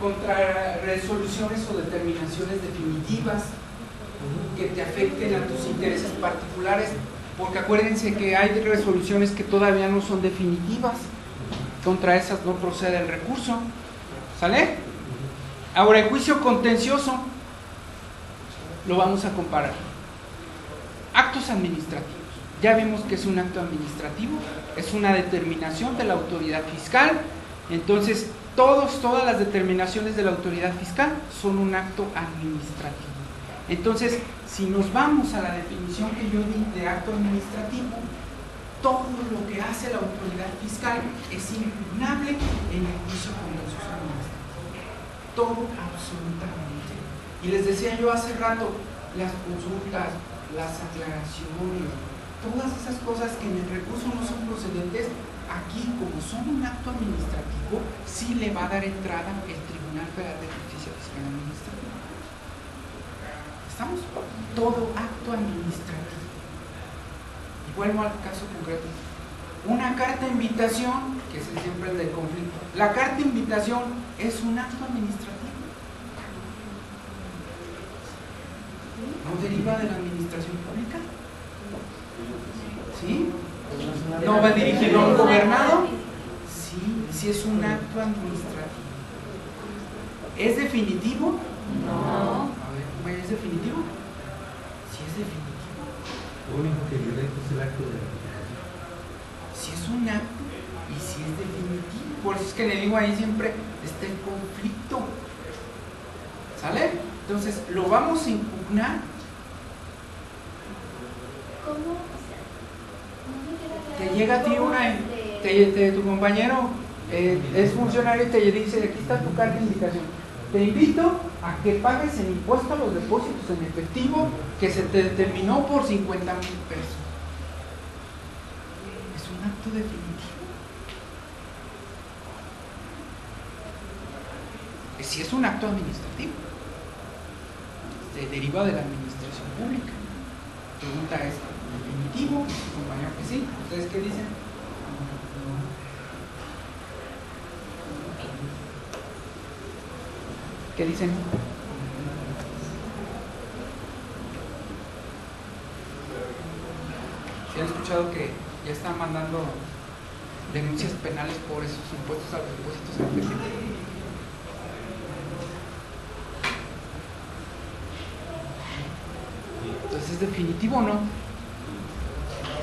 Contra resoluciones o determinaciones definitivas que te afecten a tus intereses particulares, porque acuérdense que hay resoluciones que todavía no son definitivas. Contra esas no procede el recurso. ¿Sale? Ahora, el juicio contencioso lo vamos a comparar. Actos administrativos. Ya vimos que es un acto administrativo, es una determinación de la autoridad fiscal. Entonces, todos, todas las determinaciones de la autoridad fiscal son un acto administrativo. Entonces, si nos vamos a la definición que yo di de acto administrativo, todo lo que hace la autoridad fiscal es impugnable en el juicio contencioso administrativo. Todo absolutamente. Y les decía yo hace rato, las consultas, las aclaraciones, todas esas cosas que en el recurso no son procedentes, aquí como son un acto administrativo, sí le va a dar entrada el Tribunal Federal de Justicia Fiscal Administrativa. ¿Estamos? Todo acto administrativo. Y vuelvo al caso concreto. Una carta de invitación, que es siempre el del conflicto. La carta de invitación es un acto administrativo. ¿No deriva de la administración pública? ¿Sí? No va dirigido a un gobernado. Sí, sí es un acto administrativo. ¿Es definitivo? No. ¿Es definitivo? Sí es definitivo. Lo único que violenta es el acto de ratificación. Si es un acto y si es definitivo. Por eso es que le digo ahí siempre, está en conflicto. ¿Sale? Entonces, lo vamos a impugnar. ¿Cómo? Te llega a ti una, este- te- te- tu compañero eh, es funcionario y te dice, aquí está tu carta de indicación. Te invito a que pagues el impuesto a los depósitos en efectivo que se te determinó por 50 mil pesos. Es un acto definitivo. Si es un acto administrativo, se deriva de la administración pública. Pregunta es, ¿definitivo? Compañero que sí. ¿Ustedes qué dicen? ¿Qué dicen? ¿Sí han escuchado que ya están mandando denuncias penales por esos impuestos a los depósitos en? Entonces, ¿es definitivo o no?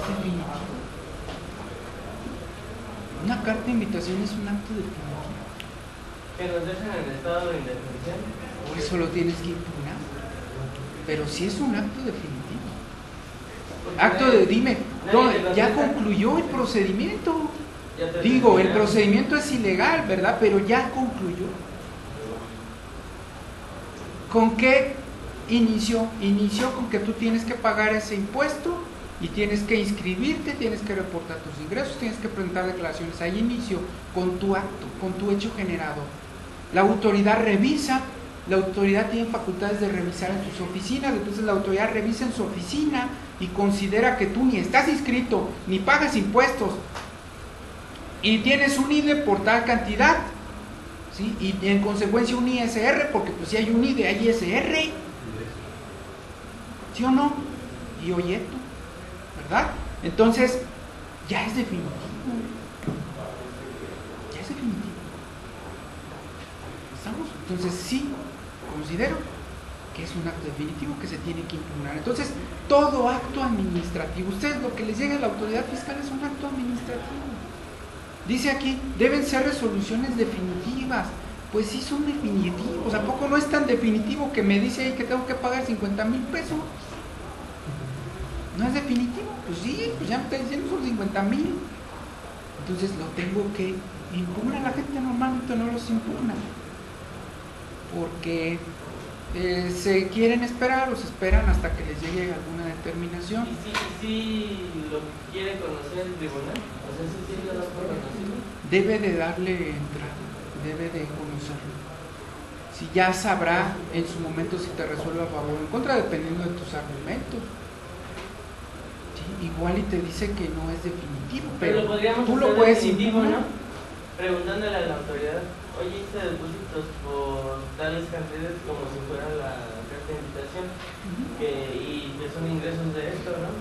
Es definitivo. Una carta de invitación es un acto definitivo. Que nos dejan en estado de indefensión. Eso lo tienes que impugnar. Pero si es un acto definitivo. Porque Acto nadie- de, dime, no, ya concluyó el procedimiento. Digo, el procedimiento es ilegal, ¿verdad? Pero ya concluyó. ¿Con qué inició? Inició con que tú tienes que pagar ese impuesto y tienes que inscribirte, tienes que reportar tus ingresos, tienes que presentar declaraciones. Ahí inició con tu acto, con tu hecho generado. La autoridad revisa, la autoridad tiene facultades de revisar en sus oficinas, entonces la autoridad revisa en su oficina y considera que tú ni estás inscrito, ni pagas impuestos, y tienes un IDE por tal cantidad, ¿sí? y en consecuencia un ISR, porque pues si hay un IDE hay ISR, ¿sí o no? Y oye ¿verdad? Entonces, ya es definitivo. Ya es definitivo. ¿Estamos? Entonces sí, considero que es un acto definitivo que se tiene que impugnar. Entonces, todo acto administrativo, ustedes lo que les llega a la autoridad fiscal es un acto administrativo. Dice aquí, deben ser resoluciones definitivas. Pues sí son definitivos. ¿A poco no es tan definitivo que me dice ahí que tengo que pagar 50 mil pesos? ¿No es definitivo? Pues sí, pues ya me está diciendo son 50 mil. Entonces lo tengo que impugnar. La gente normalmente no los impugna. Porque eh, se quieren esperar o se esperan hasta que les llegue alguna determinación. ¿Y si, si lo quiere conocer el tribunal? O sea, si sí lo da por conocido. debe de darle entrada, debe de conocerlo. Si ya sabrá en su momento si te resuelve a favor o en contra, dependiendo de tus argumentos. Sí, igual y te dice que no es definitivo, Pero pero, lo podríamos tú lo puedes definitivo, impugnar. ¿no? Preguntándole a la autoridad, oye, hice depósitos por tales cantidades como si fuera la carta de invitación, que, y que son ingresos de esto, ¿no?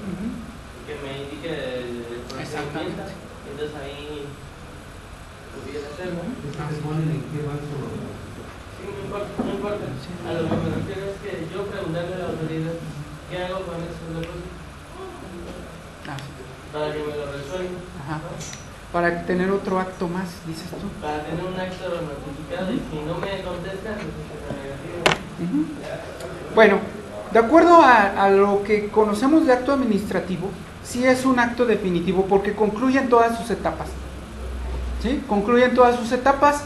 Que me indique el, el procedimiento. Exactamente. Entonces ahí pudiera hacerlo. En qué banco lo Sí, no importa, no importa. A lo que me refiero es que yo preguntarle a la autoridad qué hago con esos depósitos Ah, para que me lo resuelva. Ajá. ¿no? Para tener otro acto más, dices tú. Para tener un acto notificado y si no me contestan, pues. Bueno, de acuerdo a, a lo que conocemos de acto administrativo, sí es un acto definitivo porque concluyen todas sus etapas. ¿Sí? Concluyen todas sus etapas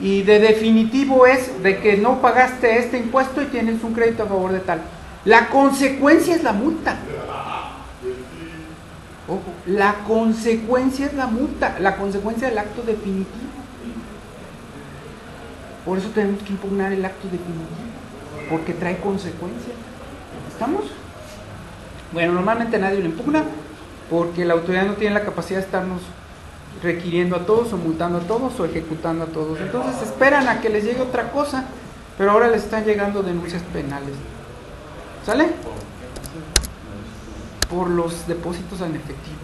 y de definitivo es de que no pagaste este impuesto y tienes un crédito a favor de tal. La consecuencia es la multa. La consecuencia es la multa, la consecuencia del acto definitivo. Por eso tenemos que impugnar el acto definitivo, porque trae consecuencias. ¿Estamos? Bueno, normalmente nadie lo impugna, porque la autoridad no tiene la capacidad de estarnos requiriendo a todos o multando a todos o ejecutando a todos. Entonces esperan a que les llegue otra cosa, pero ahora les están llegando denuncias penales. ¿Sale? Por los depósitos en efectivo.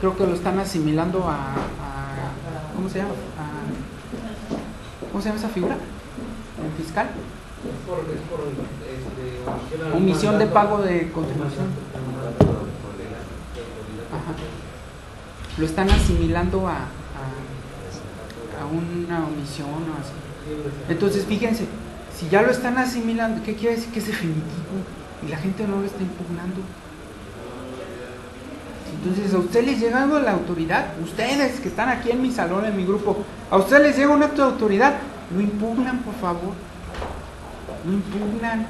Creo que lo están asimilando a, a- ¿cómo se llama? A- ¿Cómo se llama esa figura? ¿En fiscal? Es por, por este, omisión, de pago de contribución. Ajá. Lo están asimilando a, a, a una omisión o así. Entonces, fíjense, si ya lo están asimilando, ¿qué quiere decir que es definitivo? Y la gente no lo está impugnando. Entonces, a ustedes les llega algo de la autoridad, ustedes que están aquí en mi salón, en mi grupo, a ustedes les llega un acto de autoridad, lo impugnan, por favor. Lo impugnan.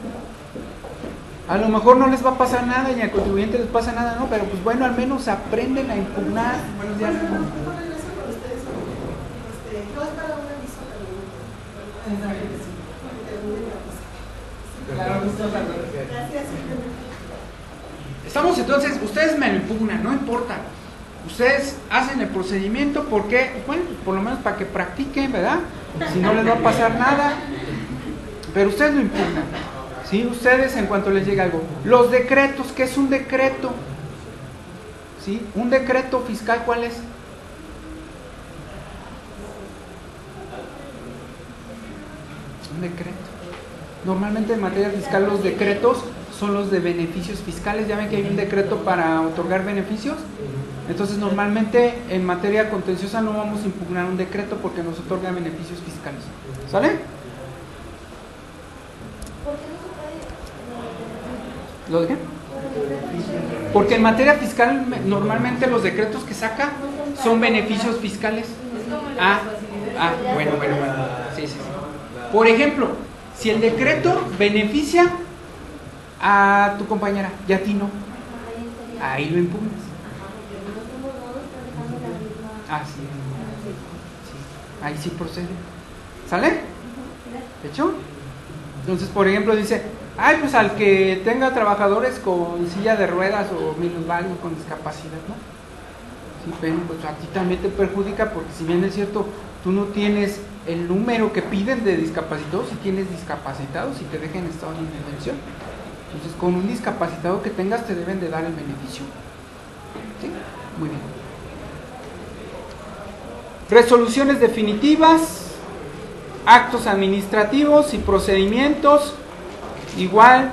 A lo mejor no les va a pasar nada y al contribuyente les pasa nada, ¿no? Pero pues bueno, al menos aprenden a impugnar. Buenos días. Estamos entonces, ustedes me lo impugnan, no importa. Ustedes hacen el procedimiento porque, bueno, por lo menos para que practiquen, ¿verdad? Si no les va a pasar nada. Pero ustedes lo impugnan. ¿Sí? Ustedes en cuanto les llega algo. Los decretos, ¿qué es un decreto? ¿Sí? Un decreto fiscal, ¿cuál es? Un decreto. Normalmente en materia fiscal los decretos son los de beneficios fiscales. Ya ven que hay un decreto para otorgar beneficios. Entonces normalmente en materia contenciosa no vamos a impugnar un decreto porque nos otorga beneficios fiscales. ¿Sale? ¿Lo de qué? Porque en materia fiscal me- normalmente los decretos que saca son beneficios fiscales. Ah, ah, bueno, bueno, bueno. Sí, sí, sí. Por ejemplo, si el decreto beneficia a tu compañera y a ti no, ahí lo impugnas. Así es. Sí, Ahí sí procede. ¿Sale? ¿Hecho? Entonces, por ejemplo, dice, ay, pues al que tenga trabajadores con silla de ruedas o minusválidos con discapacidad, ¿no? Sí, pero pues a ti también te perjudica porque si bien es cierto, tú no tienes el número que piden de discapacitados y tienes discapacitados y te dejan en estado de indefensión. Entonces, con un discapacitado que tengas te deben de dar el beneficio. ¿Sí? Muy bien. Resoluciones definitivas, actos administrativos y procedimientos, igual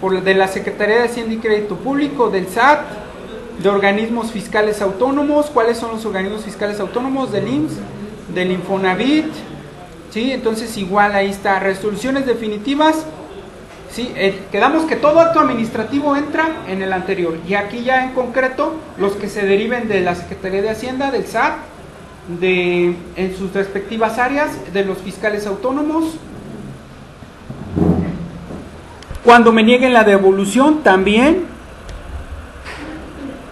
por de la Secretaría de Hacienda y Crédito Público, del SAT, de organismos fiscales autónomos, ¿cuáles son los organismos fiscales autónomos? Del IMSS, del Infonavit, ¿sí? Entonces igual ahí está, resoluciones definitivas, ¿sí? Eh, quedamos que todo acto administrativo entra en el anterior, y aquí ya en concreto los que se deriven de la Secretaría de Hacienda, del SAT, de, en sus respectivas áreas de los fiscales autónomos. Cuando me nieguen la devolución, también.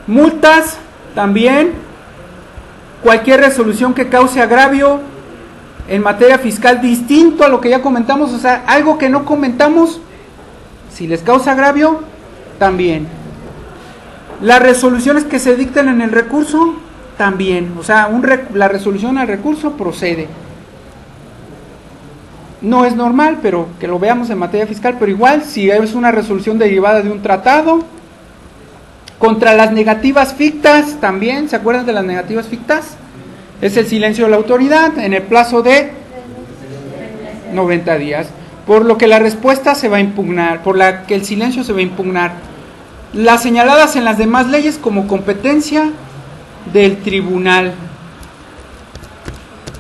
Multas, también. Cualquier resolución que cause agravio en materia fiscal distinto a lo que ya comentamos, o sea, algo que no comentamos, si les causa agravio, también. Las resoluciones que se dicten en el recurso, también. O sea, un la resolución al recurso procede. No es normal, pero que lo veamos en materia fiscal, pero igual, si es una resolución derivada de un tratado, contra las negativas fictas, también, ¿se acuerdan de las negativas fictas? Es el silencio de la autoridad en el plazo de 90 días, por lo que la respuesta se va a impugnar, por la que el silencio se va a impugnar. Las señaladas en las demás leyes como competencia del tribunal.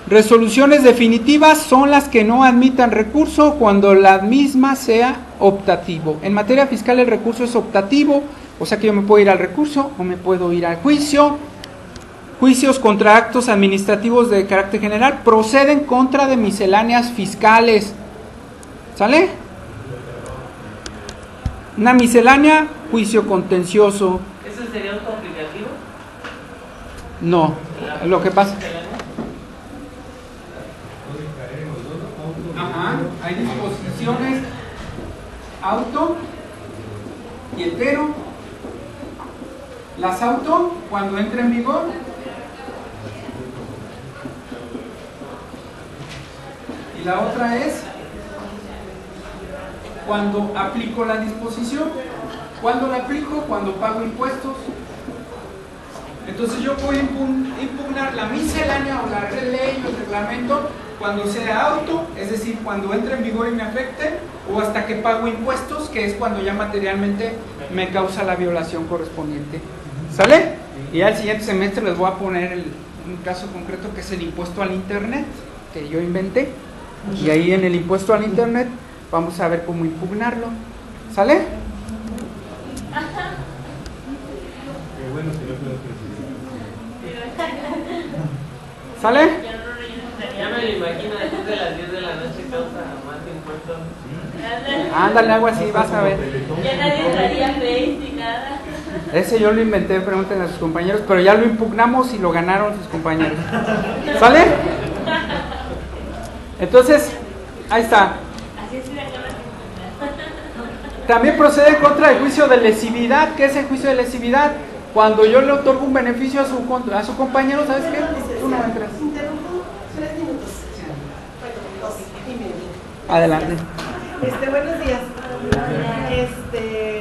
Resoluciones definitivas son las que no admitan recurso cuando la misma sea optativo. En materia fiscal el recurso es optativo, o sea que yo me puedo ir al recurso o me puedo ir al juicio. Juicios contra actos administrativos de carácter general proceden contra de misceláneas fiscales. ¿Sale? Una miscelánea, juicio contencioso. ¿Eso sería autoaplicativo? No, lo que pasa. Ajá, hay disposiciones auto y entero. Las auto, cuando entra en vigor, y la otra es cuando aplico la disposición. ¿Cuándo la aplico? Cuando pago impuestos. Entonces yo puedo impugn- impugnar la miscelánea o la ley o el reglamento cuando sea auto, es decir, cuando entre en vigor y me afecte, o hasta que pago impuestos, que es cuando ya materialmente me causa la violación correspondiente. ¿Sale? Y al siguiente semestre les voy a poner un caso concreto que es el impuesto al Internet, que yo inventé. Y ahí en el impuesto al Internet vamos a ver cómo impugnarlo. ¿Sale? ¿Sale? Ya me lo imagino después de las 10 de la noche causa más impuestos. Ándale, algo así, vas a ver. Ya nadie traía Face ni nada. Ese yo lo inventé, pregúntenle a sus compañeros, pero ya lo impugnamos y lo ganaron sus compañeros. ¿Sale? Entonces, ahí está. Así es de acuerdo. También procede en contra del juicio de lesividad. ¿Qué es el juicio de lesividad? Cuando yo le otorgo un beneficio a su, a su compañero, ¿sabes qué? Tú no entras. Interrumpo tres minutos. Bueno, dos y medio. Adelante. Este, buenos días. Este,